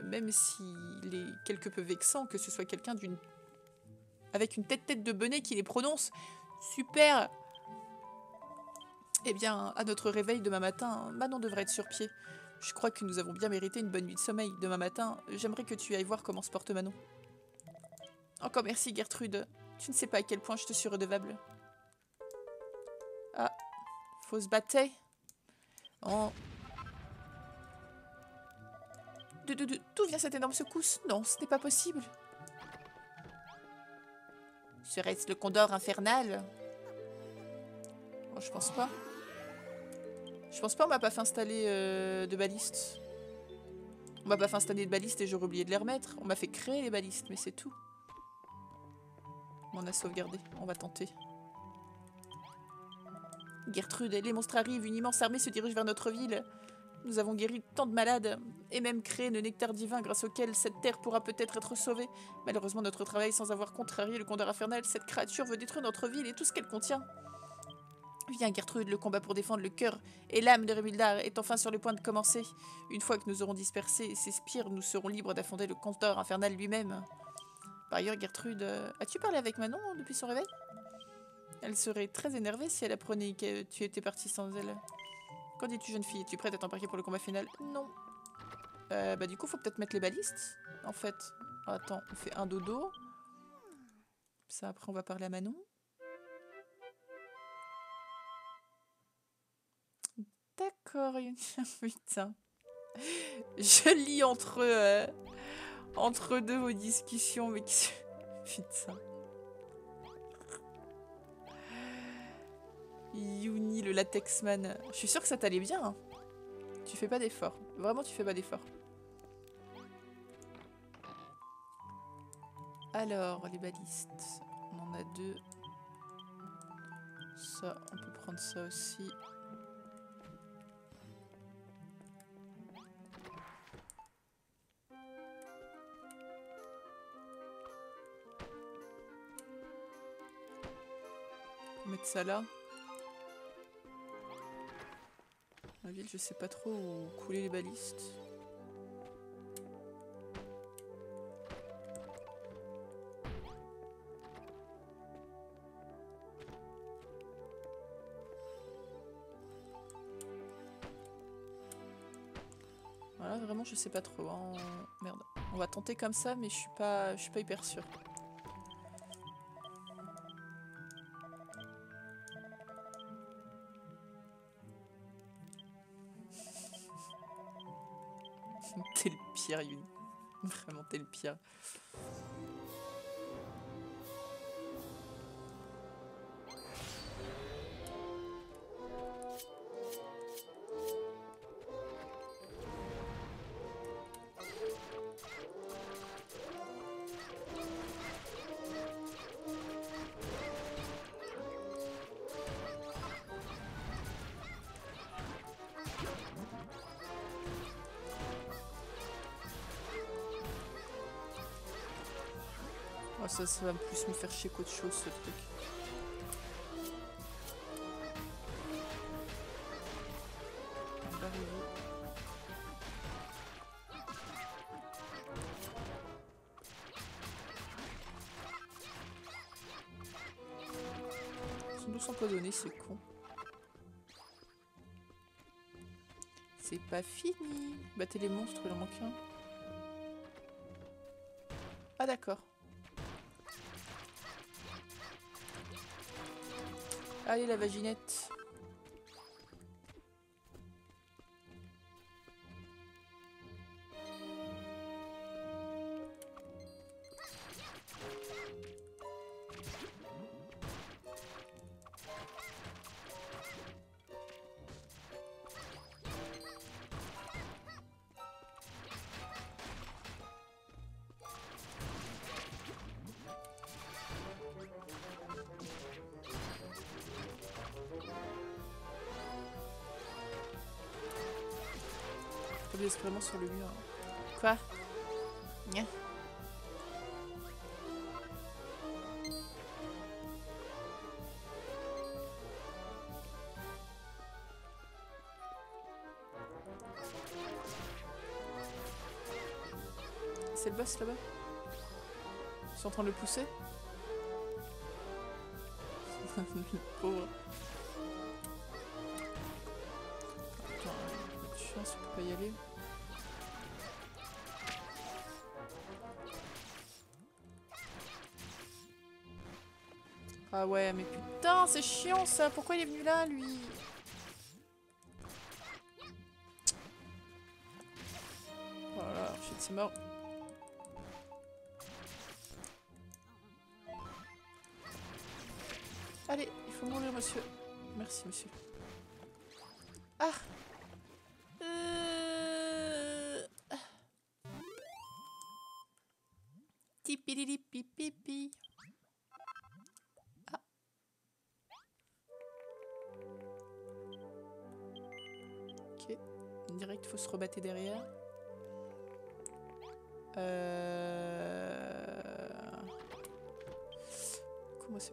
même s'il est quelque peu vexant que ce soit quelqu'un d'une avec une tête-tête de bonnet qui les prononce. Super Eh bien, à notre réveil demain matin, Manon devrait être sur pied. Je crois que nous avons bien mérité une bonne nuit de sommeil. Demain matin, j'aimerais que tu ailles voir comment se porte Manon. Encore merci Gertrude. Tu ne sais pas à quel point je te suis redevable. Ah, faut se battre. Oh. D'où vient cette énorme secousse? Non, ce n'est pas possible. Serait-ce le condor infernal? Oh, Je pense pas. Je pense pas, on m'a pas fait installer euh, de balistes. On m'a pas fait installer de balistes et j'aurais oublié de les remettre. On m'a fait créer les balistes, mais c'est tout. On a sauvegardé, on va tenter. Gertrude, les monstres arrivent, une immense armée se dirige vers notre ville. Nous avons guéri tant de malades, et même créé le nectar divin grâce auquel cette terre pourra peut-être être sauvée. Malheureusement, notre travail sans avoir contrarié le condor infernal, cette créature veut détruire notre ville et tout ce qu'elle contient. Viens Gertrude, le combat pour défendre le cœur et l'âme de Remildar est enfin sur le point de commencer. Une fois que nous aurons dispersé ces spires, nous serons libres d'affronter le condor infernal lui-même. Par ailleurs, Gertrude, euh, as-tu parlé avec Manon depuis son réveil? Elle serait très énervée si elle apprenait que tu étais partie sans elle. Qu'en dis-tu, jeune fille? Es-tu prête à t'embarquer pour le combat final? Non. Euh, bah du coup, faut peut-être mettre les balistes, en fait. attends, on fait un dodo. Ça, après, on va parler à Manon. D'accord, putain. Je lis entre, euh, entre deux vos discussions, mais qui... Putain. Yuni, le latexman. Je suis sûre que ça t'allait bien. Hein. Tu fais pas d'effort. Vraiment, tu fais pas d'effort. Alors, les balistes. On en a deux. Ça, on peut prendre ça aussi. mettre ça là. Ville, je sais pas trop où couler les balistes. Voilà, vraiment, je sais pas trop. Hein. Merde. On va tenter comme ça, mais je suis pas, je suis pas hyper sûre. Vraiment, t'es le pire. Ça, ça va plus me faire chier qu'autre chose ce truc. Ils sont empoisonnés, c'est con. C'est pas fini. Battez les monstres, il en manque un. Ah d'accord. Allez, la vaginette. Boss là-bas Ils sont en train de le pousser Pauvre. Attends, je chance, on peut pas y aller. Ah ouais, mais putain, c'est chiant ça. Pourquoi il est venu là, lui? Voilà, shit, c'est mort.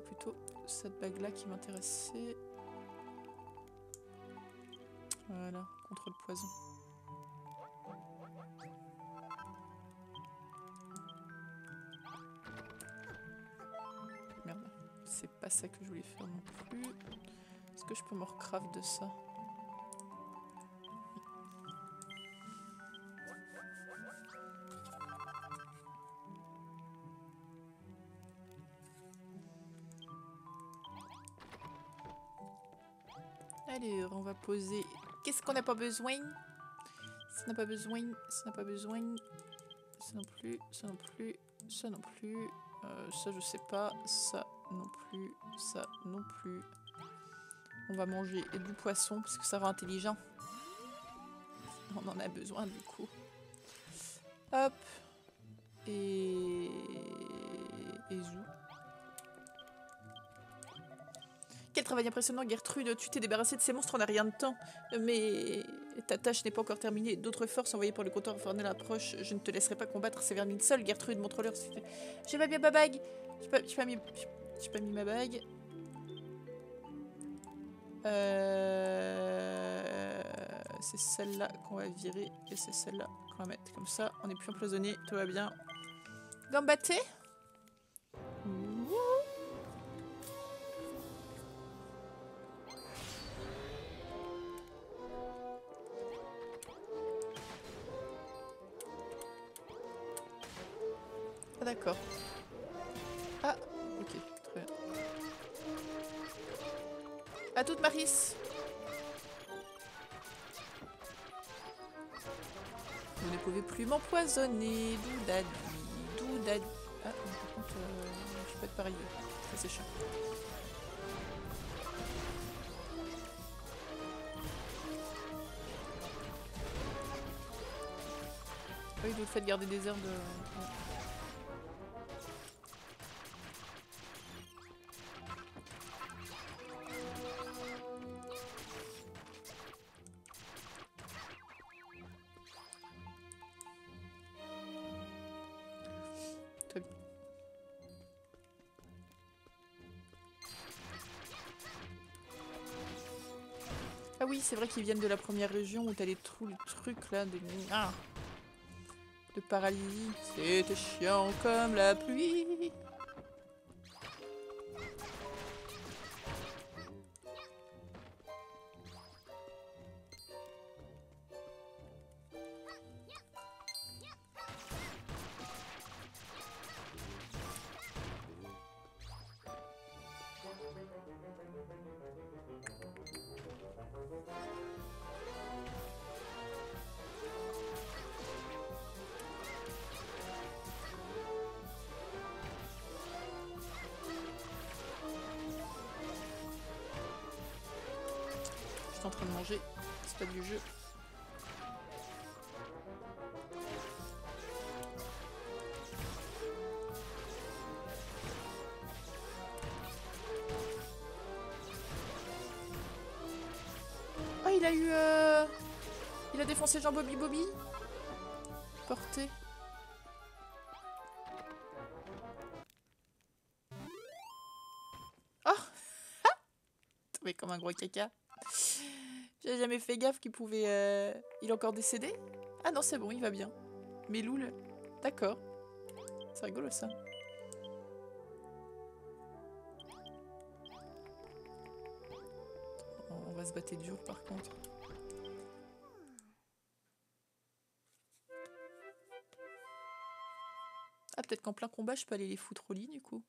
Plutôt cette bague-là qui m'intéressait. Voilà, contre le poison. Merde, c'est pas ça que je voulais faire non plus. Est-ce que je peux me recraft de ça? Qu'est-ce qu'on n'a pas besoin? Ça n'a pas besoin, ça n'a pas besoin. Ça non plus, ça non plus, ça non plus. Euh, ça je sais pas, ça non plus, ça non plus. On va manger du poisson parce que ça rend intelligent. On en a besoin du coup. Hop. Et... Et zou. Travail impressionnant, Gertrude. Tu t'es débarrassée de ces monstres en a rien de temps. Mais ta tâche n'est pas encore terminée. D'autres forces envoyées par le compteur infernal approchent. Je ne te laisserai pas combattre ces vermines seules, Gertrude. Montre-leur. J'ai pas bien ma bague. J'ai pas, pas mis... Pas mis ma bague. Euh... C'est celle-là qu'on va virer. Et c'est celle-là qu'on va mettre. Comme ça, on n'est plus empoisonné. Tout va bien. Gambaté? Vous ne pouvez plus m'empoisonner, doudadi, doudadi. Ah, par contre, euh, je peux être pareil. Ça c'est chiant. Oui, vous faites garder des herbes. euh, Qu'ils viennent de la première région où t'as les trous, les trucs là, de... Ah. de paralysie. C'était chiant comme la pluie. En train de manger, c'est pas du jeu. Oh, il a eu... euh, Il a défoncé Jean Bobby Bobby Porté. Oh Tombé comme un gros caca. J'avais jamais fait gaffe qu'il pouvait... euh, Il est encore décédé Ah non, c'est bon, il va bien. Mais Loul, d'accord. C'est rigolo ça. On va se battre de jour par contre. Ah, peut-être qu'en plein combat, je peux aller les foutre au lit du coup.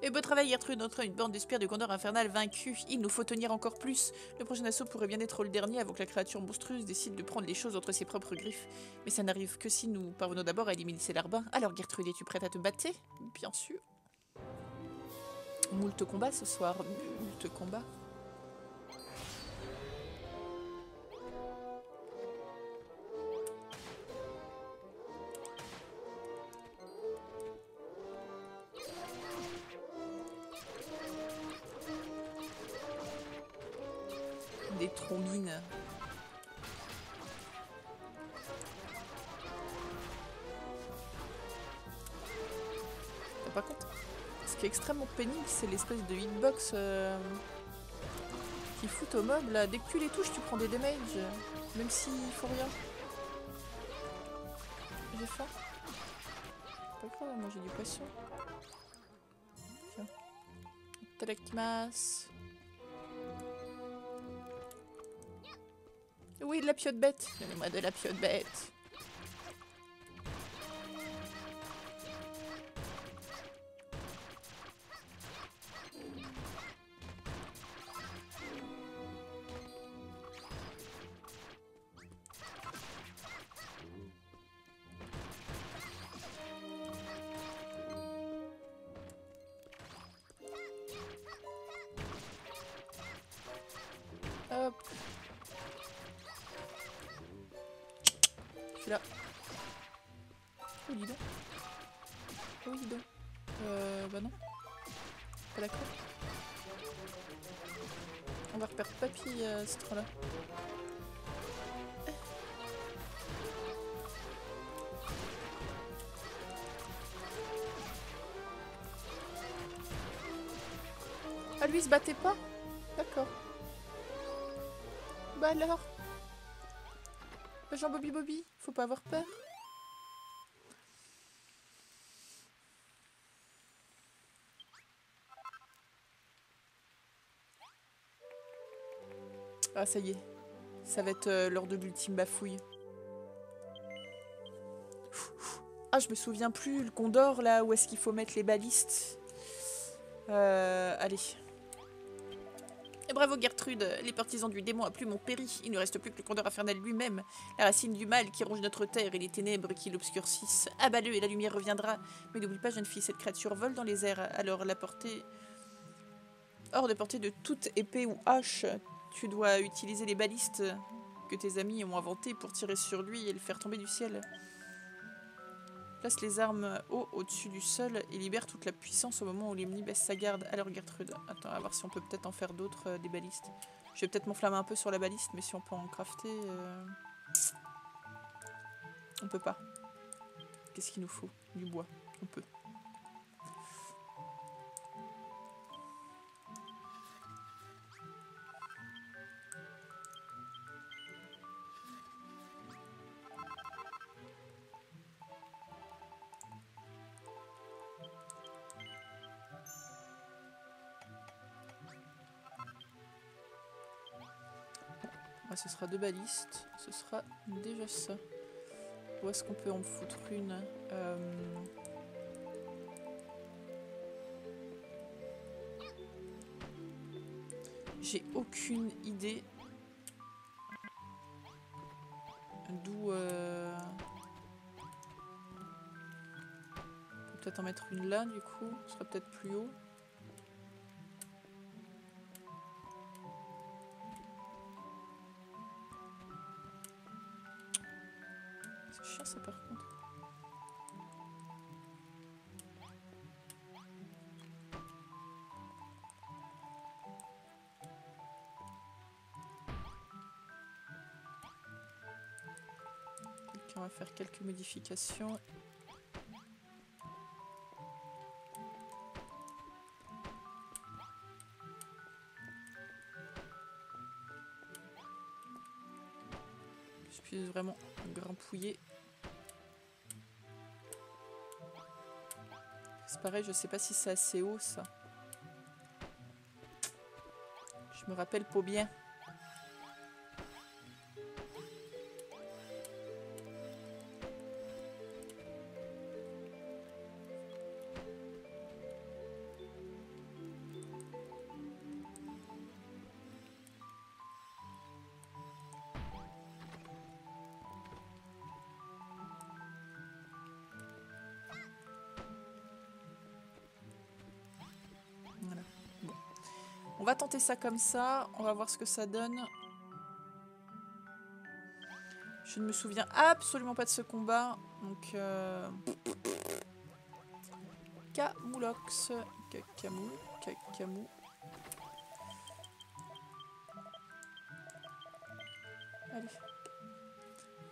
Et beau travail, Gertrude, notre une bande de spires du Condor infernal vaincue. Il nous faut tenir encore plus. Le prochain assaut pourrait bien être le dernier avant que la créature monstrueuse décide de prendre les choses entre ses propres griffes. Mais ça n'arrive que si nous parvenons d'abord à éliminer ces larbins. Alors, Gertrude, es-tu prête à te battre? Bien sûr. Moult combats ce soir. Moult combats. C'est l'espèce de hitbox euh, qui fout au mob. Là. Dès que tu les touches, tu prends des damage, même s'il faut rien. J'ai faim. Pas grave, moi j'ai du poisson. Tiens. Itadakimasu. Oui, de la piote bête. Donnez-moi de la piote bête. Suis là. Oh, dis donc. Oh, dis donc. Euh, bah non. Pas d'accord. On va reperdre papy à ce train-là. Ah, lui, se battait pas? D'accord. Bah alors? Bah, Jean Bobby Bobby, faut avoir peur. Ah ça y est, ça va être euh, l'heure de l'ultime bafouille. Ah je me souviens plus, le condor là, où est-ce qu'il faut mettre les balistes Euh, allez. Bravo Gertrude, les partisans du démon à plume ont péri. Il ne reste plus que le condor infernal lui-même, la racine du mal qui ronge notre terre et les ténèbres qui l'obscurcissent. Abat-le et la lumière reviendra. Mais n'oublie pas, jeune fille, cette créature vole dans les airs, alors la portée... Hors de portée de toute épée ou hache, tu dois utiliser les balistes que tes amis ont inventées pour tirer sur lui et le faire tomber du ciel. Place les armes haut au-dessus du sol et libère toute la puissance au moment où l'Emni baisse sa garde. Alors Gertrude, attends, va voir si on peut peut-être en faire d'autres, euh, des balistes. Je vais peut-être m'enflammer un peu sur la baliste, mais si on peut en crafter... euh, On peut pas. Qu'est-ce qu'il nous faut? Du bois. On peut. Deux balistes. Ce sera déjà ça. Où est-ce qu'on peut en foutre une Euh, J'ai aucune idée d'où... euh, peut-être en mettre une là du coup. Ce sera peut-être plus haut. Modifications. Je puisse vraiment grampouiller. C'est pareil, je sais pas si c'est assez haut ça. Je me rappelle pas bien. Tenter ça comme ça. On va voir ce que ça donne. Je ne me souviens absolument pas de ce combat. Donc... Euh... Camoulox. Camou. Camou. Allez.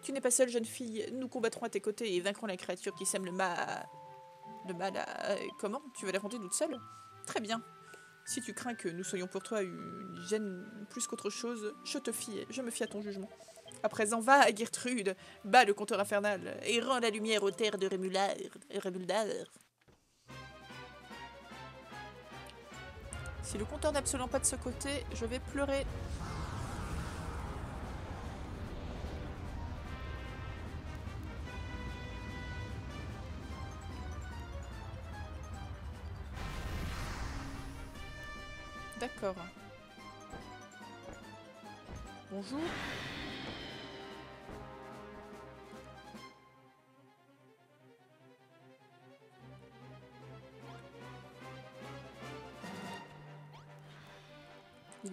Tu n'es pas seule, jeune fille. Nous combattrons à tes côtés et vaincrons la créature qui sème le mal. Le mal à... Comment? Tu vas l'affronter toute seule? Très bien. Si tu crains que nous soyons pour toi une gêne plus qu'autre chose, je te fie, je me fie à ton jugement. À présent, va Gertrude, bats le compteur infernal, et rends la lumière aux terres de. Rémuldar. Si le compteur n'est absolument pas de ce côté, je vais pleurer. Il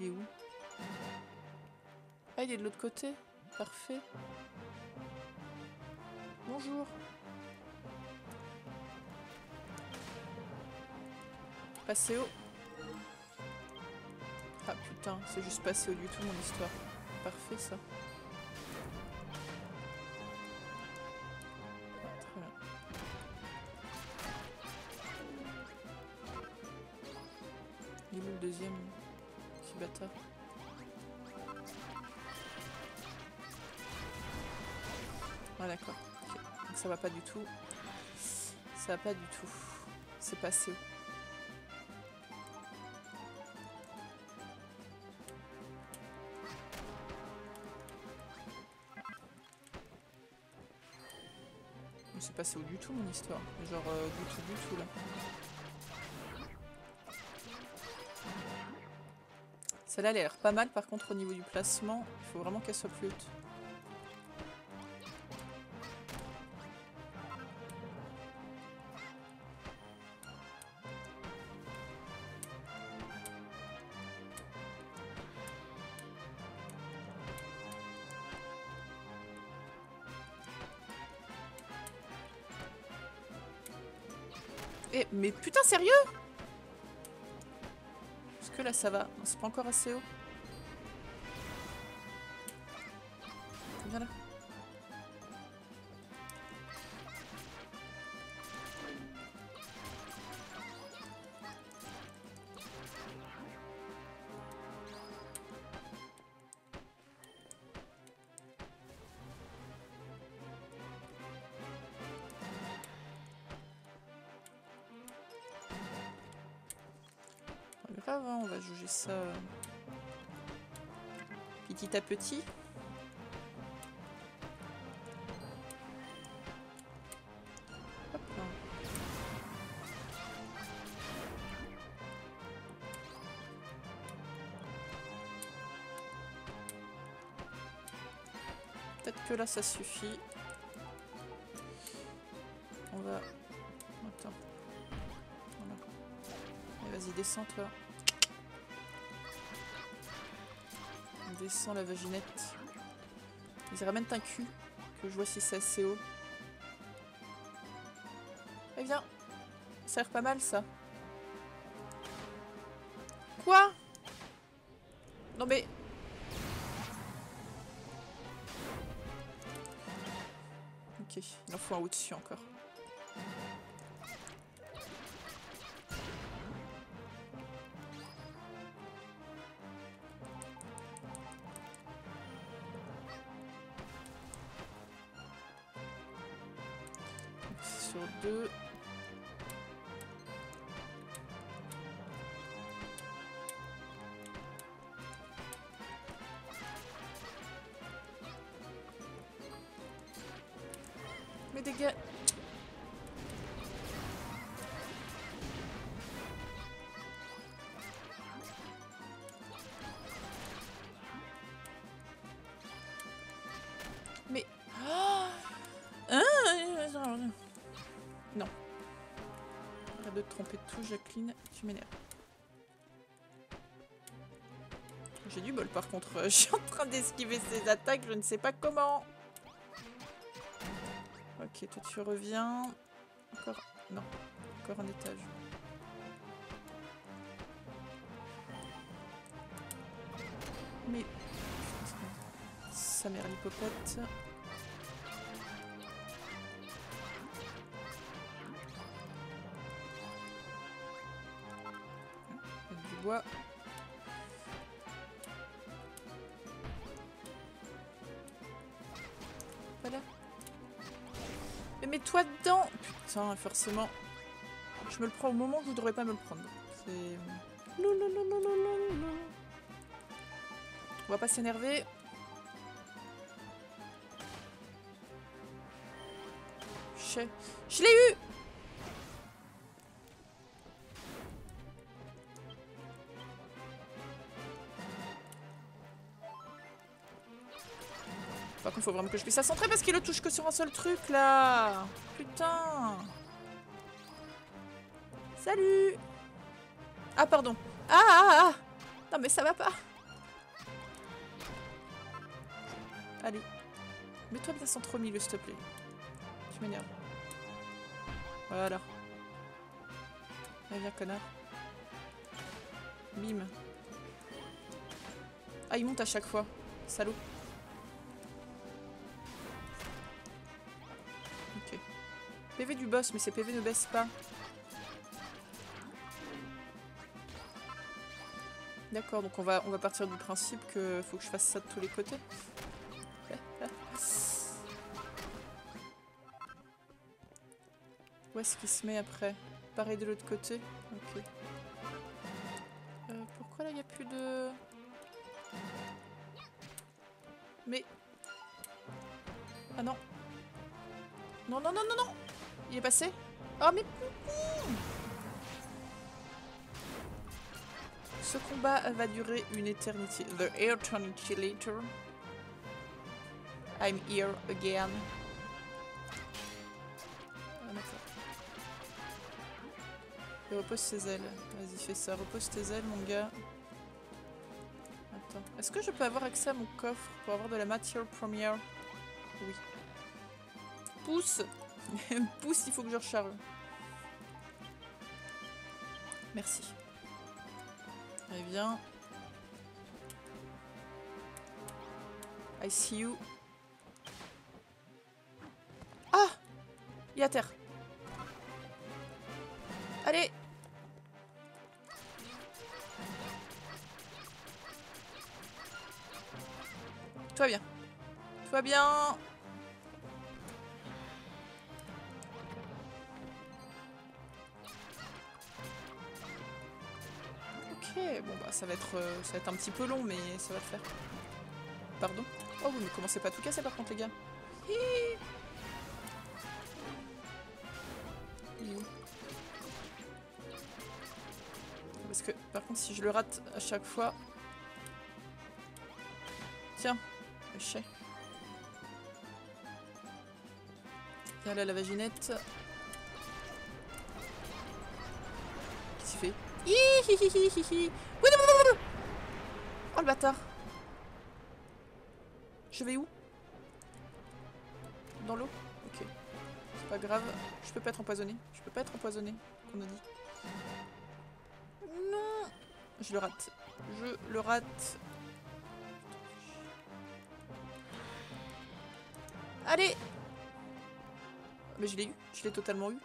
est où? Ah, il est de l'autre côté Parfait. Bonjour. Passez haut. Ah putain, c'est juste passé au du tout mon histoire. Parfait ça. Il est où le deuxième Petit bâtard? Ah d'accord. Ça va pas du tout. Ça va pas du tout. C'est passé passé où du tout mon histoire Genre euh, du tout du tout là. Celle-là elle a l'air pas mal par contre au niveau du placement. Il faut vraiment qu'elle soit plus. Mais putain, sérieux? Est-ce que là ça va? C'est pas encore assez haut. Juger ça euh, petit à petit. Peut-être que là ça suffit. On va... Attends. Voilà. Vas-y, descends toi. Descends la vaginette. Vas-y, ramène un cul. Que je vois si c'est assez haut. Eh viens. Ça a l'air pas mal ça. Quoi? Non mais... Ok, il en faut un au-dessus encore. Tout, Jacqueline. Tu m'énerves. J'ai du bol par contre. Je suis en train d'esquiver ses attaques, je ne sais pas comment. Ok, toi tu reviens. Encore. Non. Encore un étage. Mais. Sa mère l'hypopote. Voilà. Mais mets-toi dedans Putain, forcément. Je me le prends au moment où je devrais pas me le prendre. C'est... On va pas s'énerver. Je... faut vraiment que je puisse la parce qu'il le touche que sur un seul truc là. Putain. Salut. Ah pardon. Ah ah ah. Non mais ça va pas. Allez. Mets-toi bien centre au milieu s'il te plaît. Tu m'énerves. Voilà. Allez viens connard. Bim. Ah il monte à chaque fois. Salaud. PV du boss, mais ces PV ne baissent pas. D'accord, donc on va, on va partir du principe que faut que je fasse ça de tous les côtés. Où est-ce qu'il se met après? Pareil de l'autre côté? Ok. Euh, pourquoi là il n'y a plus de... Mais... Ah non. Non, non, non, non, non Il est passé? Oh mais... Ce combat va durer une éternité. The eternity later. I'm here again. Il repose ses ailes. Vas-y, fais ça. Repose tes ailes, mon gars. Attends. Est-ce que je peux avoir accès à mon coffre pour avoir de la matière première? Oui. Pousse Pousse, il faut que je recharge. Merci. Allez, viens. I see you. Ah Il est à terre. Allez va bien. Va bien. Bon bah ça va être euh, ça va être un petit peu long mais ça va le faire. Pardon? Oh vous ne commencez pas à tout casser par contre les gars. Il Parce que par contre si je le rate à chaque fois... Tiens, le chais. Viens là la vaginette. Oh le bâtard. Je vais où? Dans l'eau? Ok. C'est pas grave. Je peux pas être empoisonné. Je peux pas être empoisonné, qu'on a dit. Non Je le rate. Je le rate. Allez Mais je l'ai eu, je l'ai totalement eu.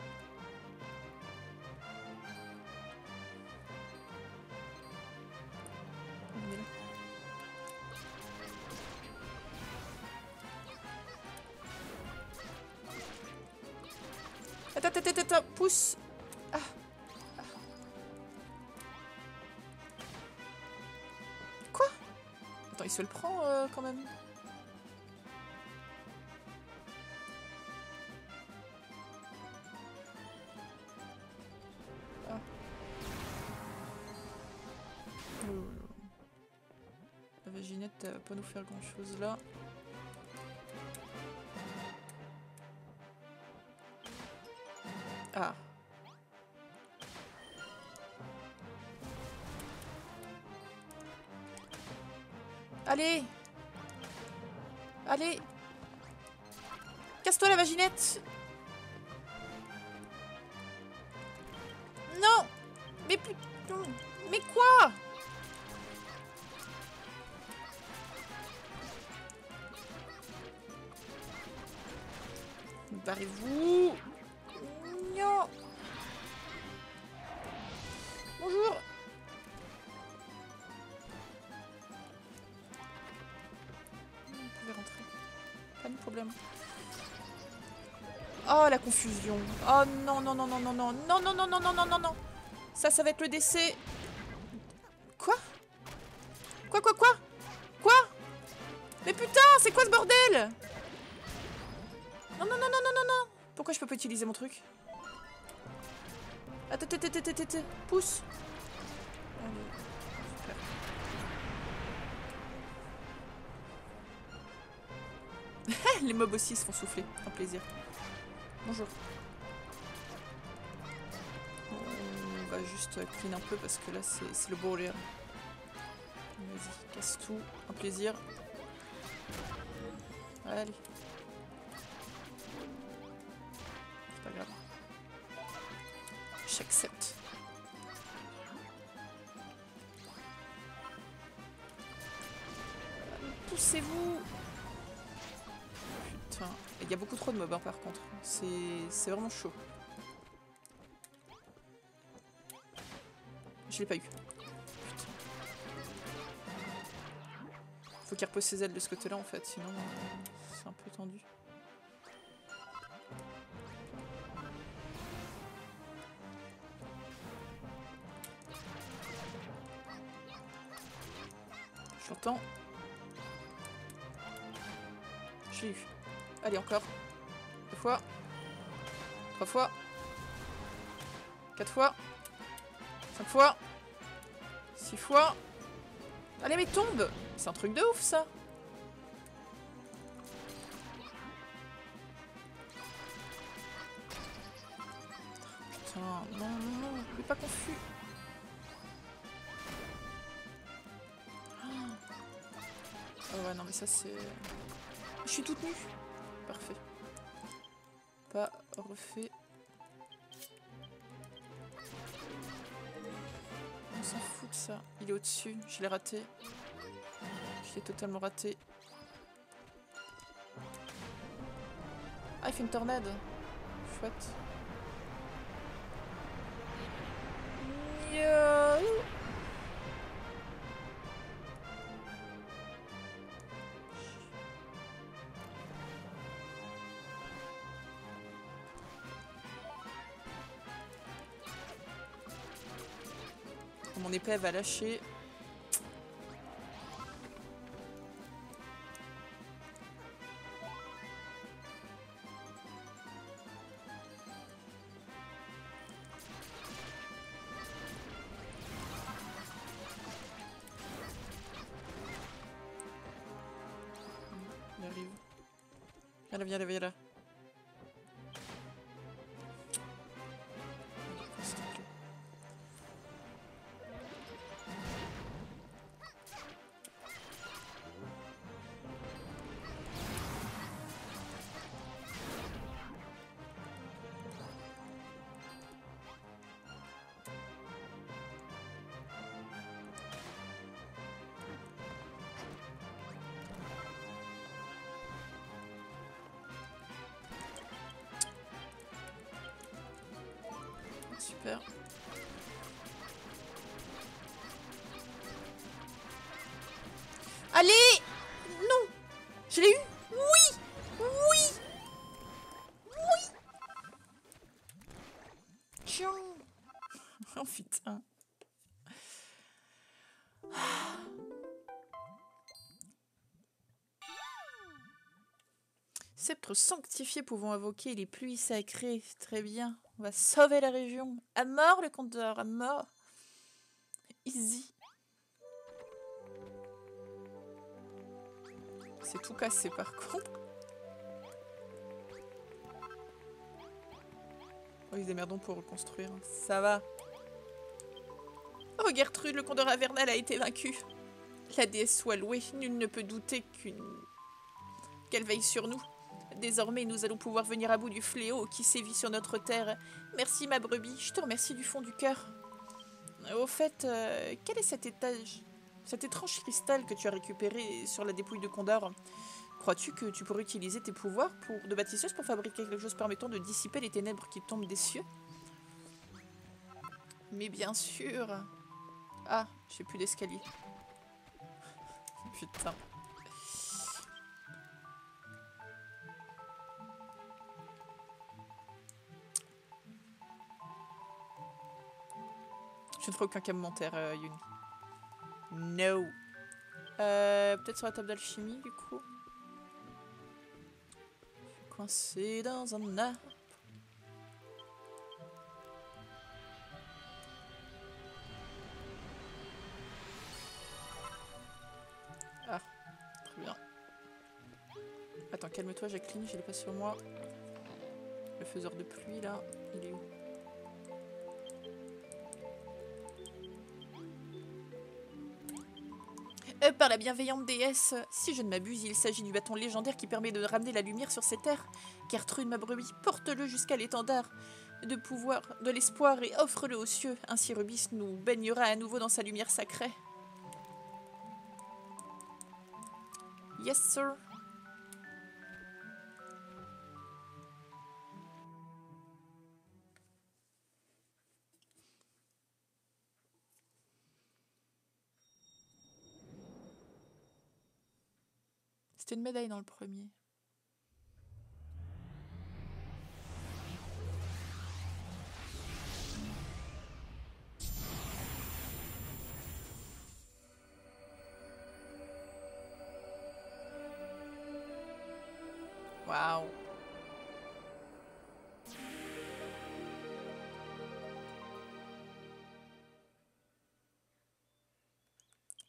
Ah. Oh. La vaginette, va pas nous faire grand chose là. Non Mais putain Mais quoi? Barrez-vous. Non. Bonjour. Vous pouvez rentrer. Pas de problème. Oh la confusion. Oh non non non non non non non non non non non non non non Ça ça va être le décès. Quoi Quoi quoi quoi Quoi Mais putain c'est quoi ce bordel Non non non non non non non Pourquoi je peux pas utiliser mon truc Attends Pousse. Les mobs aussi se font souffler, un plaisir. Bonjour. On va juste clean un peu parce que là c'est le bordel. Vas-y, casse tout, un plaisir. Allez. C'est pas grave. J'accepte. Poussez-vous il y a beaucoup trop de mobs par contre. C'est vraiment chaud. Je l'ai pas eu. Faut qu'il repose ses ailes de ce côté-là en fait, sinon euh, c'est un peu tendu. J'entends. Je l'ai eu. Allez, encore. Deux fois. Trois fois. Quatre fois. Cinq fois. Six fois. Allez, mais tombe C'est un truc de ouf, ça Putain, non, non, non, mais pas confus. Oh ouais, non, mais ça, c'est... Je suis toute nue. Parfait. Pas refait. On s'en fout de ça. Il est au-dessus. Je l'ai raté. Je l'ai totalement raté. Ah, il fait une tornade. Chouette. Yo. Mon épée elle va lâcher. Viens là, viens là, viens là. Allez Non. Je l'ai eu. Oui Oui Oui. Tiens. Oh putain. Sceptre sanctifié pouvant invoquer les pluies sacrées. Très bien. On va sauver la région. À mort le compteur, à mort. Easy. C'est tout cassé par contre. Oh, ils démerdons pour reconstruire. Ça va. Oh, Gertrude, le condor avernal a été vaincu. La déesse soit louée. Nul ne peut douter qu'elle veille sur nous. Désormais, nous allons pouvoir venir à bout du fléau qui sévit sur notre terre. Merci, ma brebis. Je te remercie du fond du cœur. Au fait, euh, quel est cet étage Cet étrange cristal que tu as récupéré sur la dépouille de Condor? Crois-tu que tu pourrais utiliser tes pouvoirs de bâtisseuse pour fabriquer quelque chose permettant de dissiper les ténèbres qui tombent des cieux? Mais bien sûr Ah, j'ai plus d'escalier. Putain. Ne ferai aucun commentaire, euh, Yuni. No. Euh, Peut-être sur la table d'alchimie, du coup. Je suis coincé dans un arbre. Ah, très bien. Attends, calme-toi, Jacqueline, je l'ai pas sur moi. Le faiseur de pluie, là, il est où? Par la bienveillante déesse, si je ne m'abuse, il s'agit du bâton légendaire qui permet de ramener la lumière sur ces terres. Gertrude, ma brebis, porte-le jusqu'à l'étendard de pouvoir, de l'espoir et offre-le aux cieux. Ainsi Rubis nous baignera à nouveau dans sa lumière sacrée. Yes, sir. C'était une médaille dans le premier.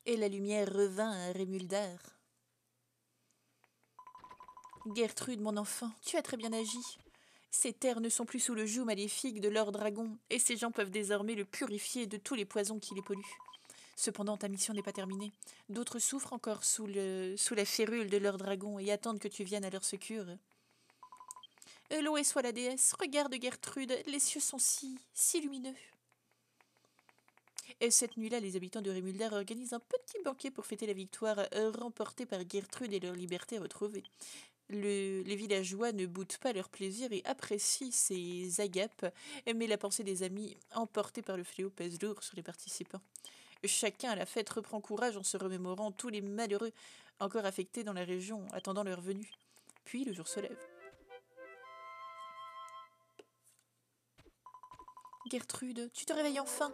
Et la lumière revint à Rémuldar. Gertrude, mon enfant, tu as très bien agi. Ces terres ne sont plus sous le joug maléfique de leur dragon, et ces gens peuvent désormais le purifier de tous les poisons qui les polluent. Cependant, ta mission n'est pas terminée. D'autres souffrent encore sous, la férule de leur dragon et attendent que tu viennes à leur secours. Louée soit la déesse, regarde Gertrude, les cieux sont si, si lumineux. Et cette nuit-là, les habitants de Rémulder organisent un petit banquet pour fêter la victoire euh, remportée par Gertrude et leur liberté retrouvée. Le- les villageois ne boudent pas leur plaisir et apprécient ces agapes, mais la pensée des amis, emportée par le fléau, pèse lourd sur les participants. Chacun à la fête reprend courage en se remémorant tous les malheureux encore affectés dans la région, attendant leur venue. Puis le jour se lève. Gertrude, tu te réveilles enfin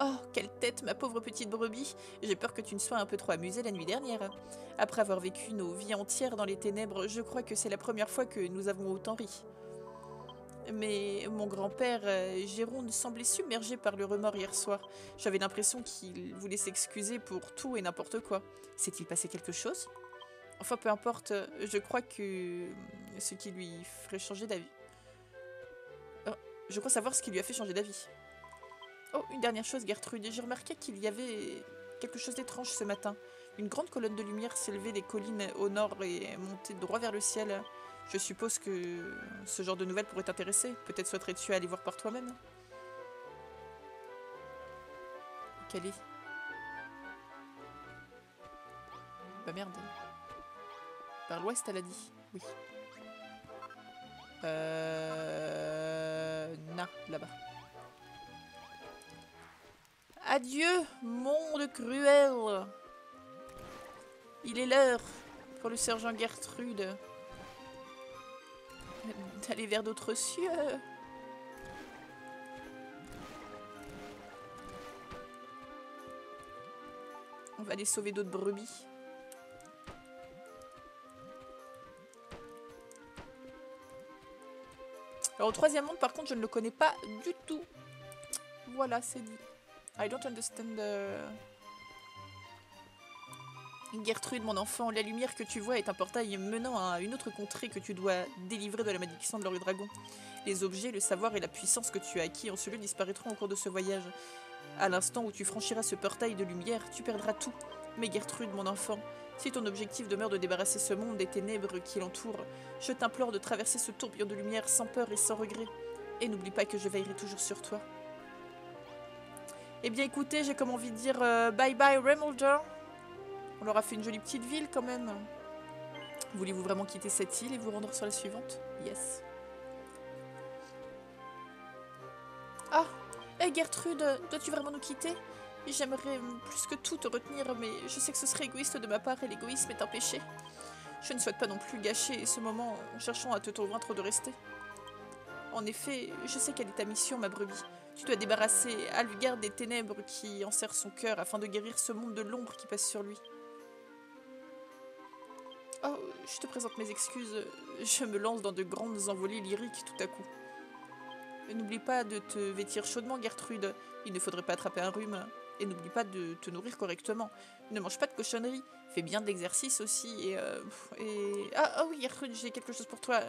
Oh, quelle tête, ma pauvre petite brebis J'ai peur que tu ne sois un peu trop amusée la nuit dernière. Après avoir vécu nos vies entières dans les ténèbres, je crois que c'est la première fois que nous avons autant ri. Mais mon grand-père, euh, Jérôme, semblait submergé par le remords hier soir. J'avais l'impression qu'il voulait s'excuser pour tout et n'importe quoi. S'est-il passé quelque chose? Enfin, peu importe, je crois que ce qui lui ferait changer d'avis. Je crois savoir ce qui lui a fait changer d'avis. Oh, une dernière chose, Gertrude. J'ai remarqué qu'il y avait quelque chose d'étrange ce matin. Une grande colonne de lumière s'élevait des collines au nord et montait droit vers le ciel. Je suppose que ce genre de nouvelles pourrait t'intéresser. Peut-être souhaiterais-tu aller voir par toi-même Quelle est? Bah merde. Vers l'ouest, elle a dit. Oui. Euh... Na, là-bas. Adieu, monde cruel. Il est l'heure pour le sergent Gertrude d'aller vers d'autres cieux. On va aller sauver d'autres brebis. Alors au troisième monde, par contre, je ne le connais pas du tout. Voilà, c'est dit. I don't understand... Gertrude, mon enfant, la lumière que tu vois est un portail menant à une autre contrée que tu dois délivrer de la malédiction de l'or dragon. Les objets, le savoir et la puissance que tu as acquis en ce lieu disparaîtront au cours de ce voyage. À l'instant où tu franchiras ce portail de lumière, tu perdras tout. Mais Gertrude, mon enfant, si ton objectif demeure de débarrasser ce monde des ténèbres qui l'entourent, je t'implore de traverser ce tourbillon de lumière sans peur et sans regret. Et n'oublie pas que je veillerai toujours sur toi. Eh bien écoutez, j'ai comme envie de dire euh, bye bye Remolder. On leur a fait une jolie petite ville quand même. Voulez-vous vraiment quitter cette île et vous rendre sur la suivante? Yes. Ah Hé Gertrude, dois-tu vraiment nous quitter? J'aimerais plus que tout te retenir, mais je sais que ce serait égoïste de ma part et l'égoïsme est un péché. Je ne souhaite pas non plus gâcher ce moment en cherchant à te convaincre de rester. En effet, je sais quelle est ta mission, ma brebis. Tu dois débarrasser Alvgard des ténèbres qui enserrent son cœur afin de guérir ce monde de l'ombre qui passe sur lui. Oh, je te présente mes excuses. Je me lance dans de grandes envolées lyriques tout à coup. N'oublie pas de te vêtir chaudement, Gertrude. Il ne faudrait pas attraper un rhume. Et n'oublie pas de te nourrir correctement. Ne mange pas de cochonneries. Fais bien de l'exercice aussi. Et, euh. Ah, ah, oui, j'ai quelque chose pour toi.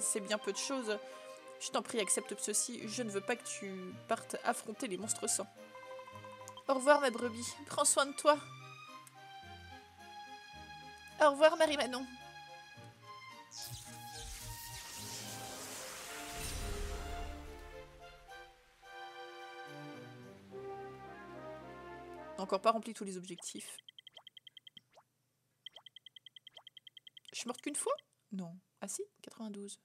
C'est bien peu de choses. Je t'en prie, accepte ceci. Je ne veux pas que tu partes affronter les monstres sang. Au revoir, ma brebis. Prends soin de toi. Au revoir, Marie-Manon. Encore pas rempli tous les objectifs. Je suis morte qu'une fois? Non. Ah si, 92.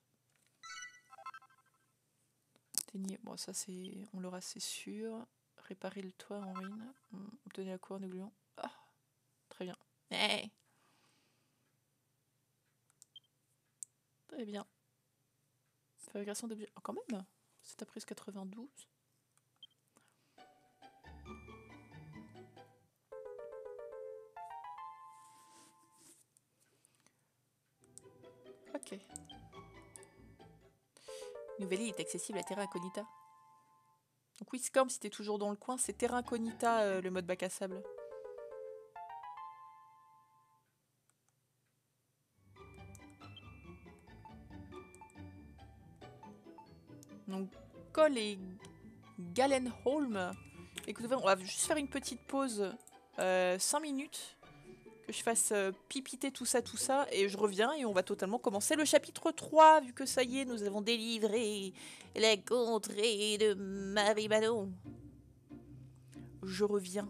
Bon, ça c'est... On l'aura, c'est sûr. Réparer le toit en ruine. Obtenir la couronne de gluon. Ah, très bien. Hey Très bien. Fabrication d'objets. Oh, quand même C'est après 92. Ok. Nouvelle île est accessible à Terra Incognita. Donc oui, Scorm, si t'es toujours dans le coin, c'est Terra Incognita euh, le mode bac à sable. Donc, Cole et Galenholm. Écoutez, on va juste faire une petite pause. Euh, 5 minutes je fasse euh, pipiter tout ça, tout ça, et je reviens et on va totalement commencer le chapitre 3, vu que ça y est, nous avons délivré les contrées de Marie Manon. Je reviens.